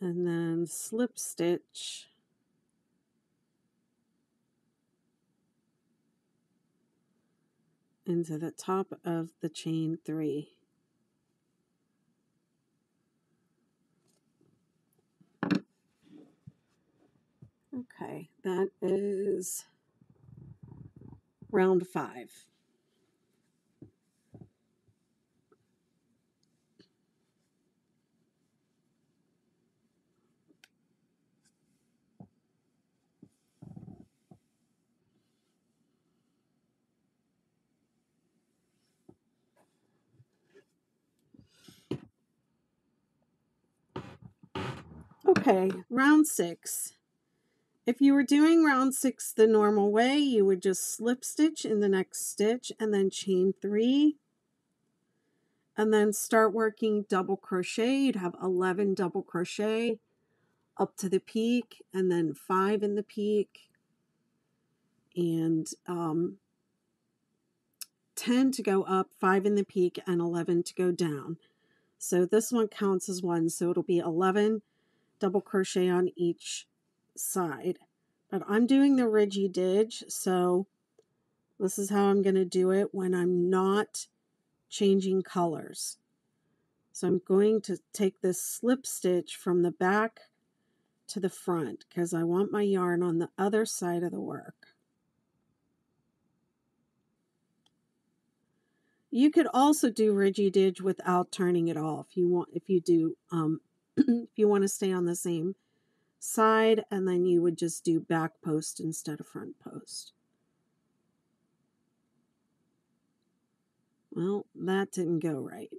and then slip stitch into the top of the chain three. Okay, that is round five. Okay, round six. If you were doing round six the normal way, you would just slip stitch in the next stitch and then chain three. And then start working double crochet. You'd have 11 double crochet up to the peak and then five in the peak and um, 10 to go up, five in the peak, and 11 to go down. So this one counts as one. So it'll be 11 double crochet on each side. But I'm doing the Ridgy Didge, so this is how I'm going to do it when I'm not changing colors. So I'm going to take this slip stitch from the back to the front because I want my yarn on the other side of the work. You could also do Ridgy Didge without turning it off. You want, if you do um, if you want to stay on the same side and then you would just do back post instead of front post. Well, that didn't go right.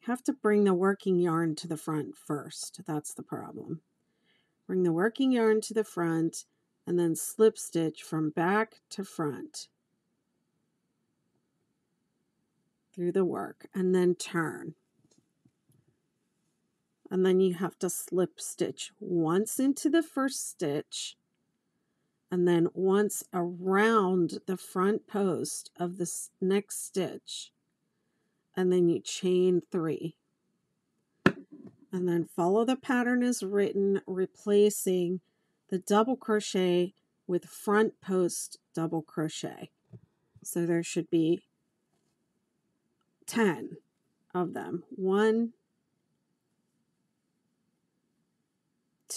You have to bring the working yarn to the front first. That's the problem. Bring the working yarn to the front and then slip stitch from back to front through the work and then turn. And then you have to slip stitch once into the first stitch and then once around the front post of the next stitch and then you chain three. And then follow the pattern as written replacing the double crochet with front post double crochet. So there should be 10 of them. One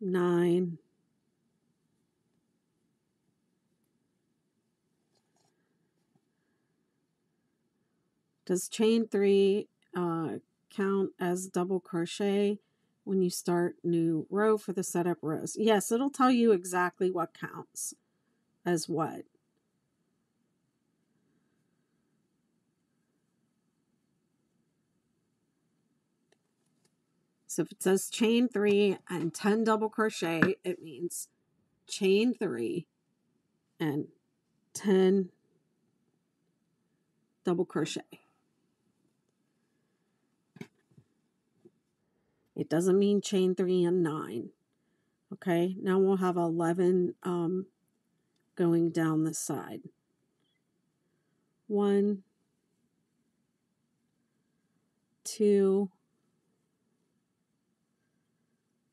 nine, Does chain three uh, count as double crochet when you start new row for the setup rows? Yes, it'll tell you exactly what counts as what. So if it says chain three and 10 double crochet, it means chain three and 10 double crochet. It doesn't mean chain three and nine. Okay, now we'll have 11 um, going down the side. One, two,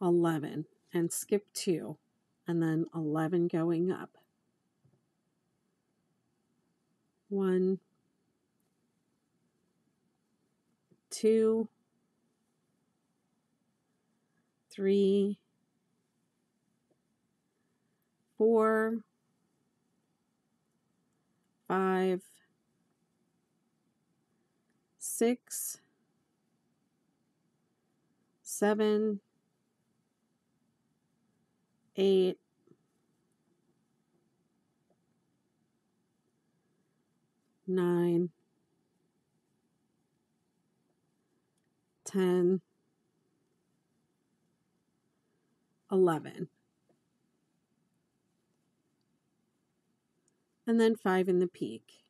eleven, and skip two, and then 11 going up. One, two, three, four, five, six, seven, eight, nine, ten, eleven, And then 5 in the peak.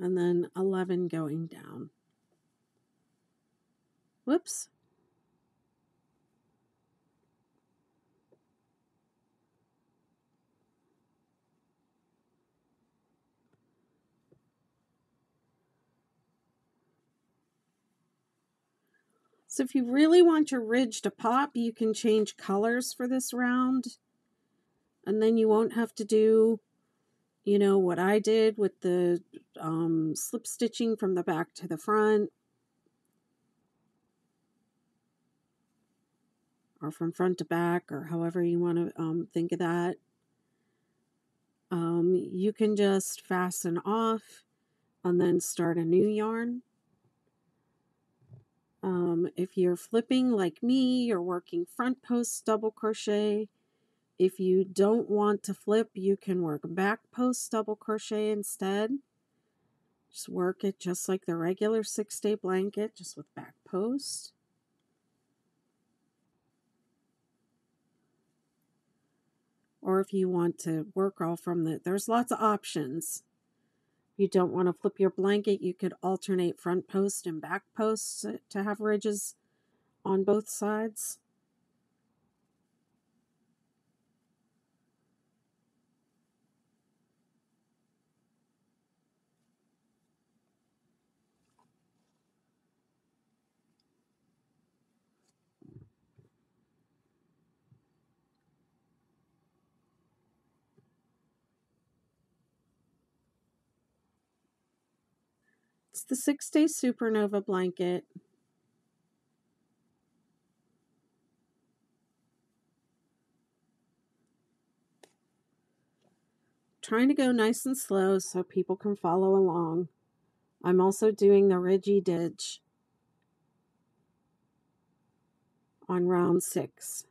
And then 11 going down. Whoops. So if you really want your ridge to pop, you can change colors for this round. And then you won't have to do, you know, what I did with the um, slip stitching from the back to the front. Or from front to back, or however you want to um, think of that. Um, you can just fasten off and then start a new yarn. Um, if you're flipping like me, you're working front post double crochet. If you don't want to flip, you can work back post double crochet instead. Just work it just like the regular six day blanket, just with back post. Or if you want to work all from the, there's lots of options you don't want to flip your blanket, you could alternate front post and back post to have ridges on both sides. The six day supernova blanket. Trying to go nice and slow so people can follow along. I'm also doing the Ridgy Didge on round six.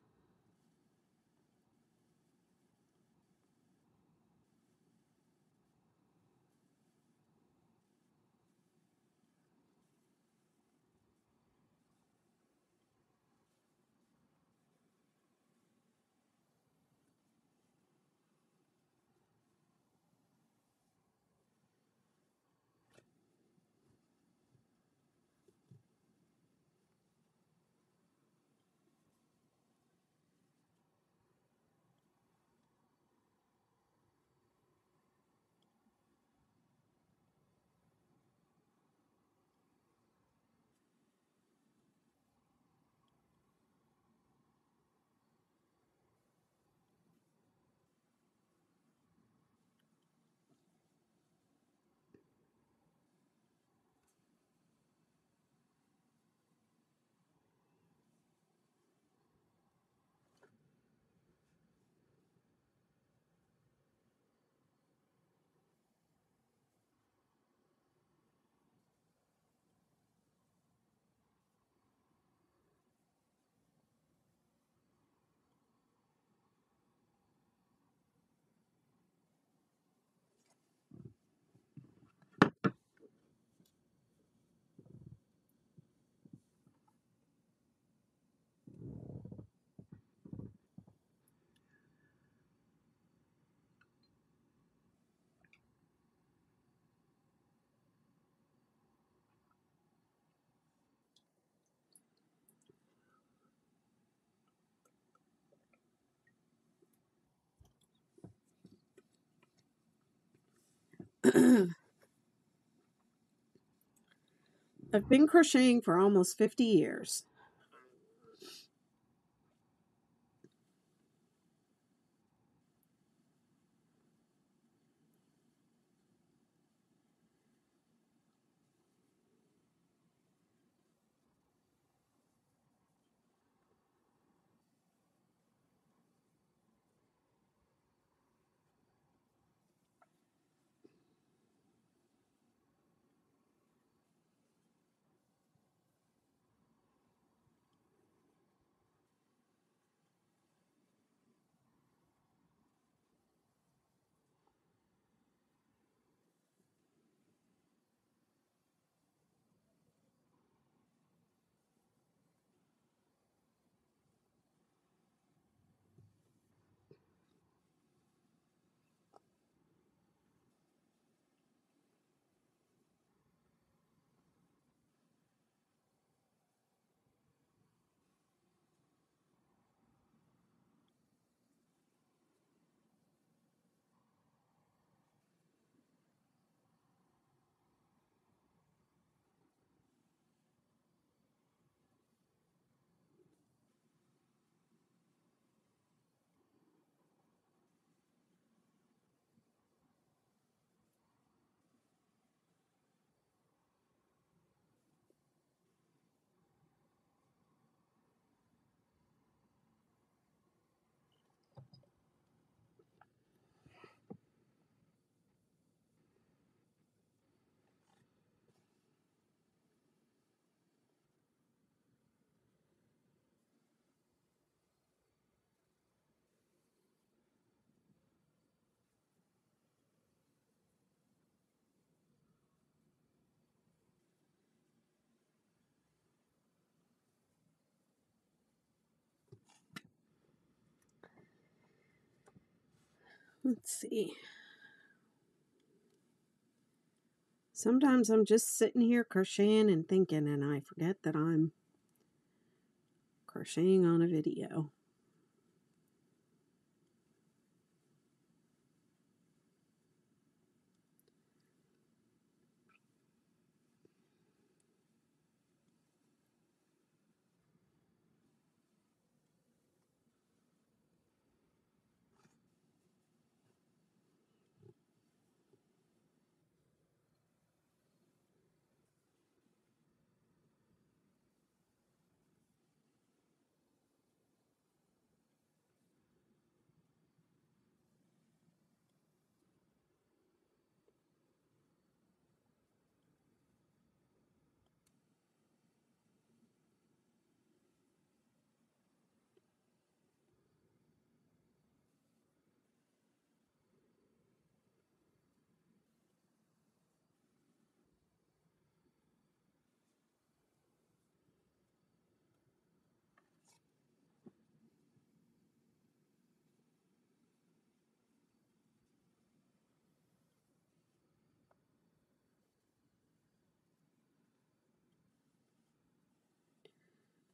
I've been crocheting for almost 50 years. Let's see. Sometimes I'm just sitting here crocheting and thinking, and I forget that I'm crocheting on a video.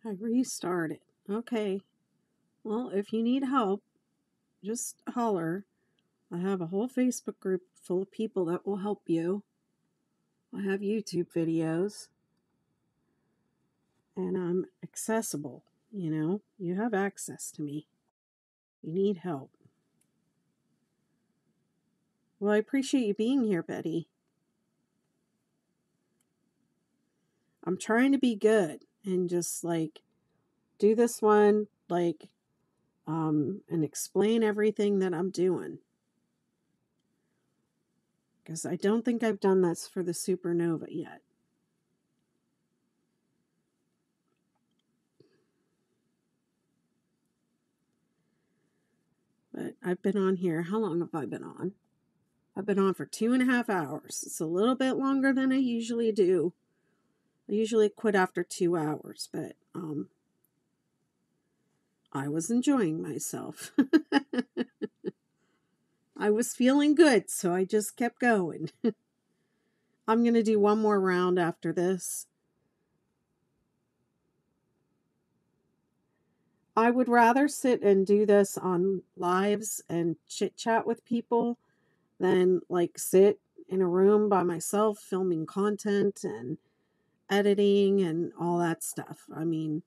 I restarted. Okay. Well, if you need help, just holler. I have a whole Facebook group full of people that will help you. I have YouTube videos. And I'm accessible, you know. You have access to me. You need help. Well, I appreciate you being here, Betty. I'm trying to be good and just like do this one like um and explain everything that I'm doing. Cuz I don't think I've done this for the supernova yet. But I've been on here. How long have I been on? I've been on for two and a half hours. It's a little bit longer than I usually do. I usually quit after two hours, but um, I was enjoying myself. I was feeling good, so I just kept going. I'm going to do one more round after this. I would rather sit and do this on lives and chit chat with people than like sit in a room by myself filming content and editing and all that stuff. I mean,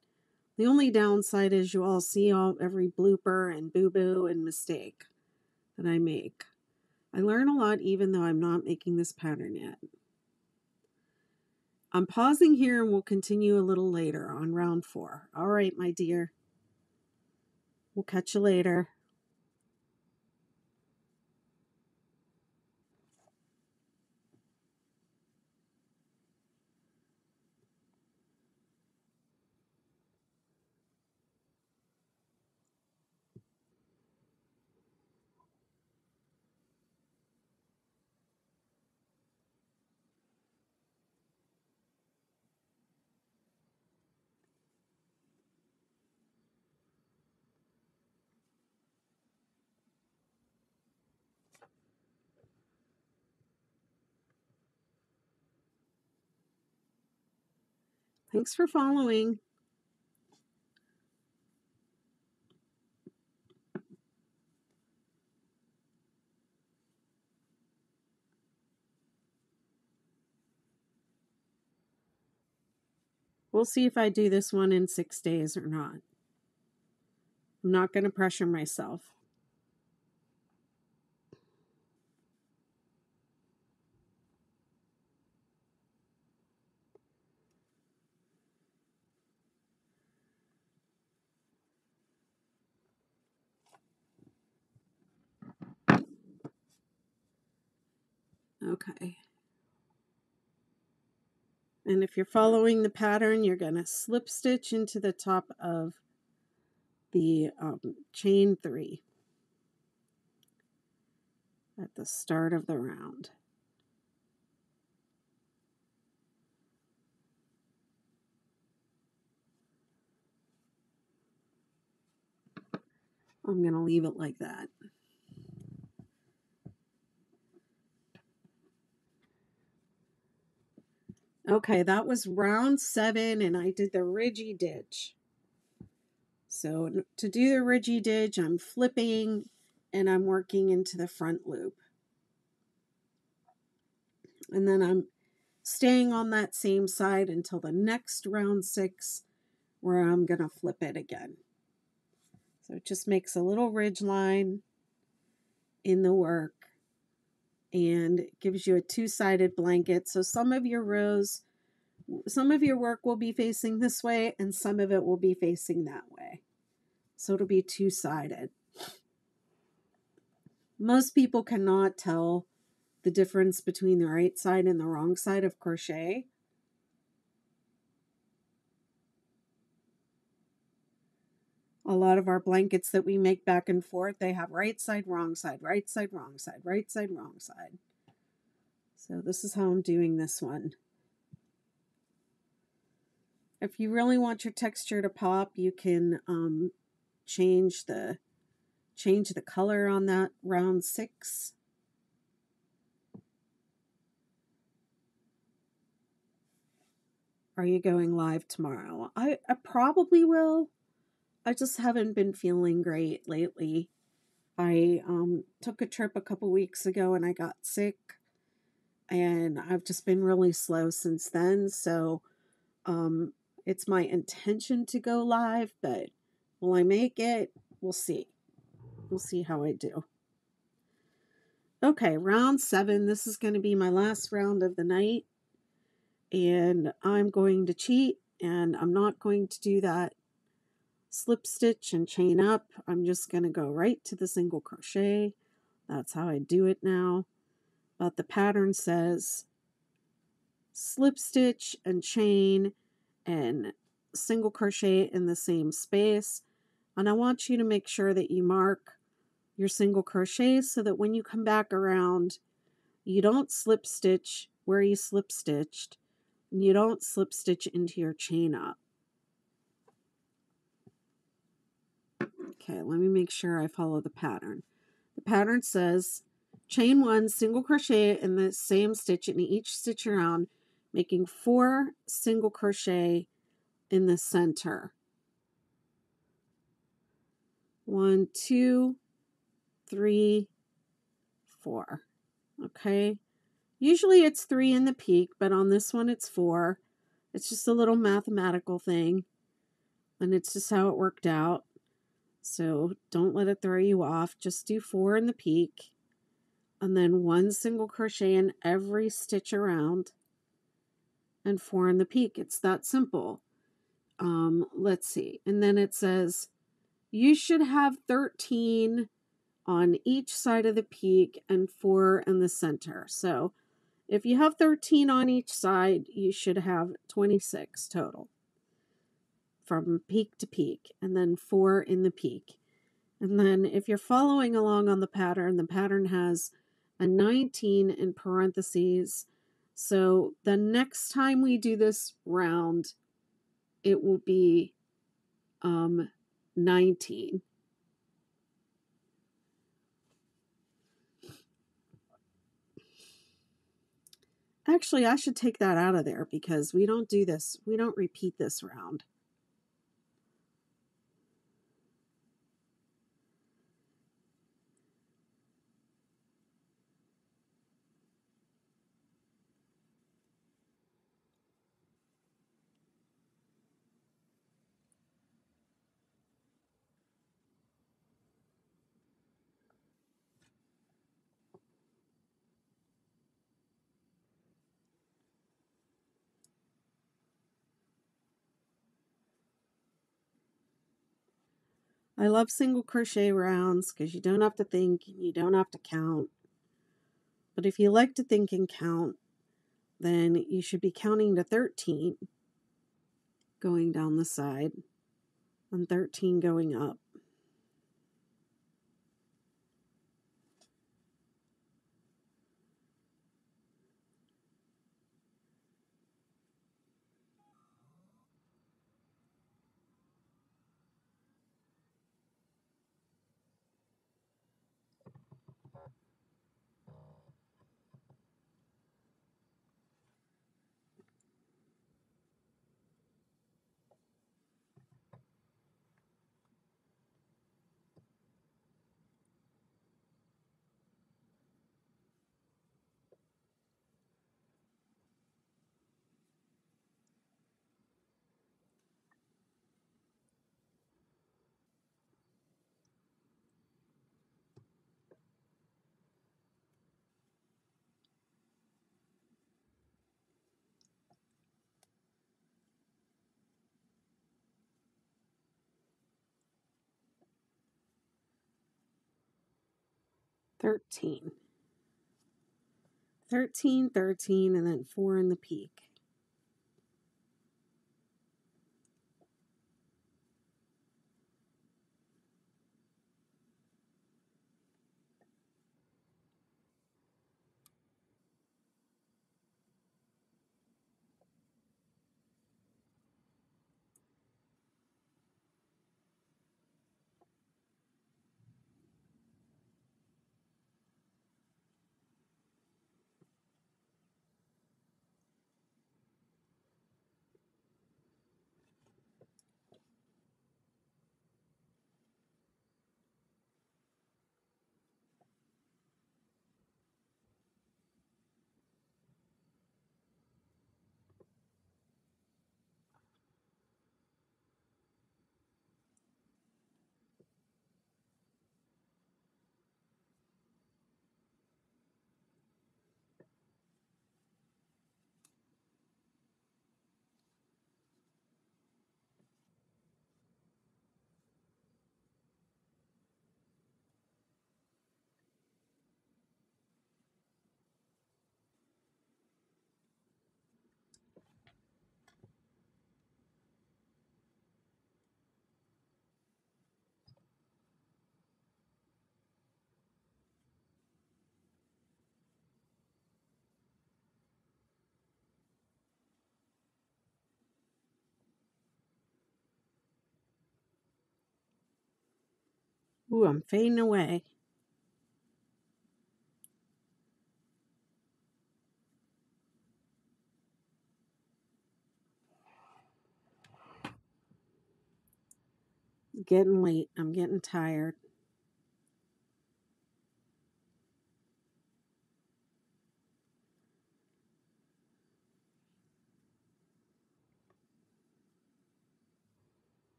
the only downside is you all see all every blooper and boo boo and mistake that I make. I learn a lot even though I'm not making this pattern yet. I'm pausing here and we'll continue a little later on round four. All right, my dear. We'll catch you later. Thanks for following. We'll see if I do this one in six days or not. I'm not going to pressure myself. Okay. And if you're following the pattern, you're going to slip stitch into the top of the um, chain three at the start of the round. I'm going to leave it like that. Okay, that was round seven, and I did the ridgy didge. So to do the ridgy didge, I'm flipping and I'm working into the front loop. And then I'm staying on that same side until the next round six where I'm going to flip it again. So it just makes a little ridge line in the work and gives you a two-sided blanket. So some of your rows, some of your work will be facing this way and some of it will be facing that way. So it'll be two-sided. Most people cannot tell the difference between the right side and the wrong side of crochet. A lot of our blankets that we make back and forth, they have right side, wrong side, right side, wrong side, right side, wrong side. So this is how I'm doing this one. If you really want your texture to pop, you can um, change the change the color on that round six. are you going live tomorrow? I, I probably will. I just haven't been feeling great lately. I um, took a trip a couple weeks ago and I got sick, and I've just been really slow since then. So um, it's my intention to go live, but will I make it? We'll see. We'll see how I do. Okay, round seven. This is going to be my last round of the night. And I'm going to cheat, and I'm not going to do that slip stitch and chain up. I'm just going to go right to the single crochet. That's how I do it now. But the pattern says slip stitch and chain and single crochet in the same space. And I want you to make sure that you mark your single crochets so that when you come back around, you don't slip stitch where you slip stitched. And you don't slip stitch into your chain up. Okay, let me make sure I follow the pattern. The pattern says chain one, single crochet in the same stitch in each stitch around, making four single crochet in the center. One, two, three, four. Okay. Usually it's three in the peak, but on this one it's four. It's just a little mathematical thing. And it's just how it worked out. So don't let it throw you off. Just do four in the peak. And then one single crochet in every stitch around. And four in the peak. It's that simple. Um, let's see. And then it says you should have 13 on each side of the peak and four in the center. So if you have 13 on each side, you should have 26 total from peak to peak, and then four in the peak. And then if you're following along on the pattern, the pattern has a 19 in parentheses. So the next time we do this round, it will be um, 19. Actually, I should take that out of there because we don't do this. We don't repeat this round. I love single crochet rounds because you don't have to think and you don't have to count. But if you like to think and count, then you should be counting to 13 going down the side and 13 going up. Thirteen. 13, 13, and then 4 in the peak. Ooh, I'm fading away. Getting late. I'm getting tired.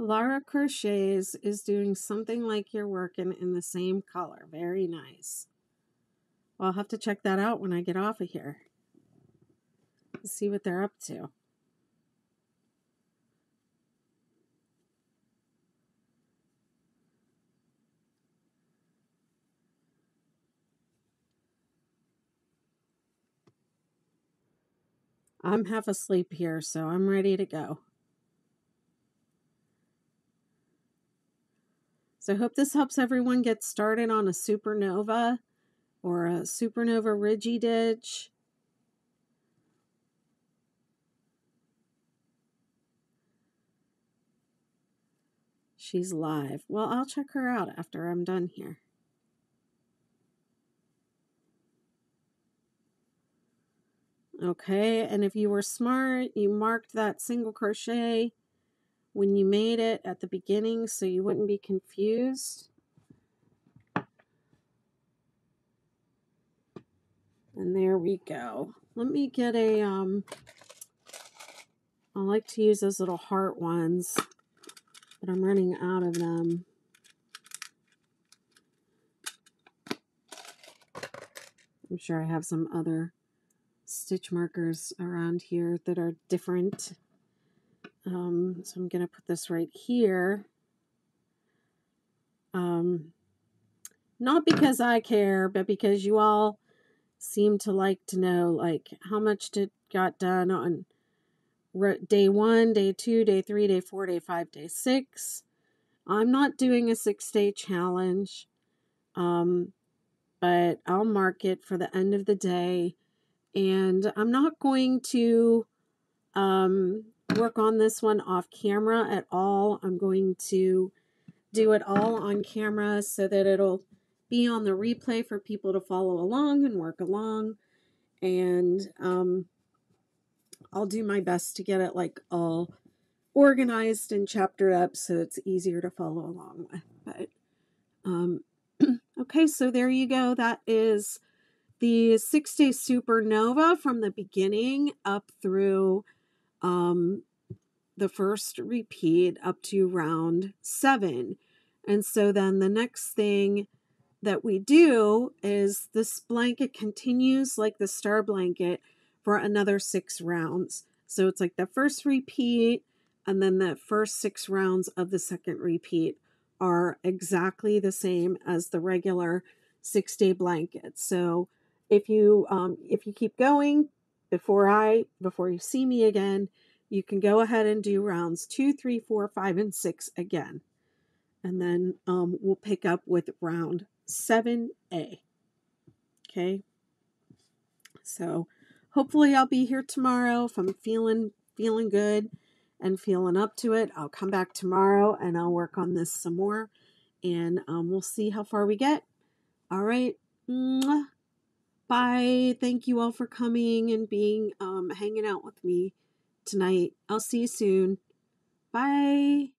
Lara Crochets is doing something like you're working in the same color. Very nice. Well, I'll have to check that out when I get off of here. See what they're up to. I'm half asleep here, so I'm ready to go. So I hope this helps everyone get started on a supernova or a supernova ridgy didge. She's live. Well, I'll check her out after I'm done here. Okay, and if you were smart, you marked that single crochet when you made it at the beginning so you wouldn't be confused. And there we go. Let me get a, um, I like to use those little heart ones, but I'm running out of them. I'm sure I have some other stitch markers around here that are different. Um, so I'm going to put this right here. Um, not because I care, but because you all seem to like to know like how much did got done on day one, day two, day three, day four, day five, day six. I'm not doing a six day challenge, um, but I'll mark it for the end of the day and I'm not going to um, work on this one off camera at all. I'm going to do it all on camera so that it'll be on the replay for people to follow along and work along. And um, I'll do my best to get it like all organized and chaptered up so it's easier to follow along with. But um, okay, so there you go. That is the six day supernova from the beginning up through um, the first repeat up to round seven. And so then the next thing that we do is this blanket continues like the star blanket for another six rounds. So it's like the first repeat and then the first six rounds of the second repeat are exactly the same as the regular six day blanket. So if you um, if you keep going before I before you see me again, you can go ahead and do rounds two, three, four, five, and six again. And then um, we'll pick up with round 7A. Okay. So hopefully I'll be here tomorrow. If I'm feeling feeling good and feeling up to it, I'll come back tomorrow and I'll work on this some more. And um, we'll see how far we get. All right. Mwah. Bye. Thank you all for coming and being um, hanging out with me tonight. I'll see you soon. Bye.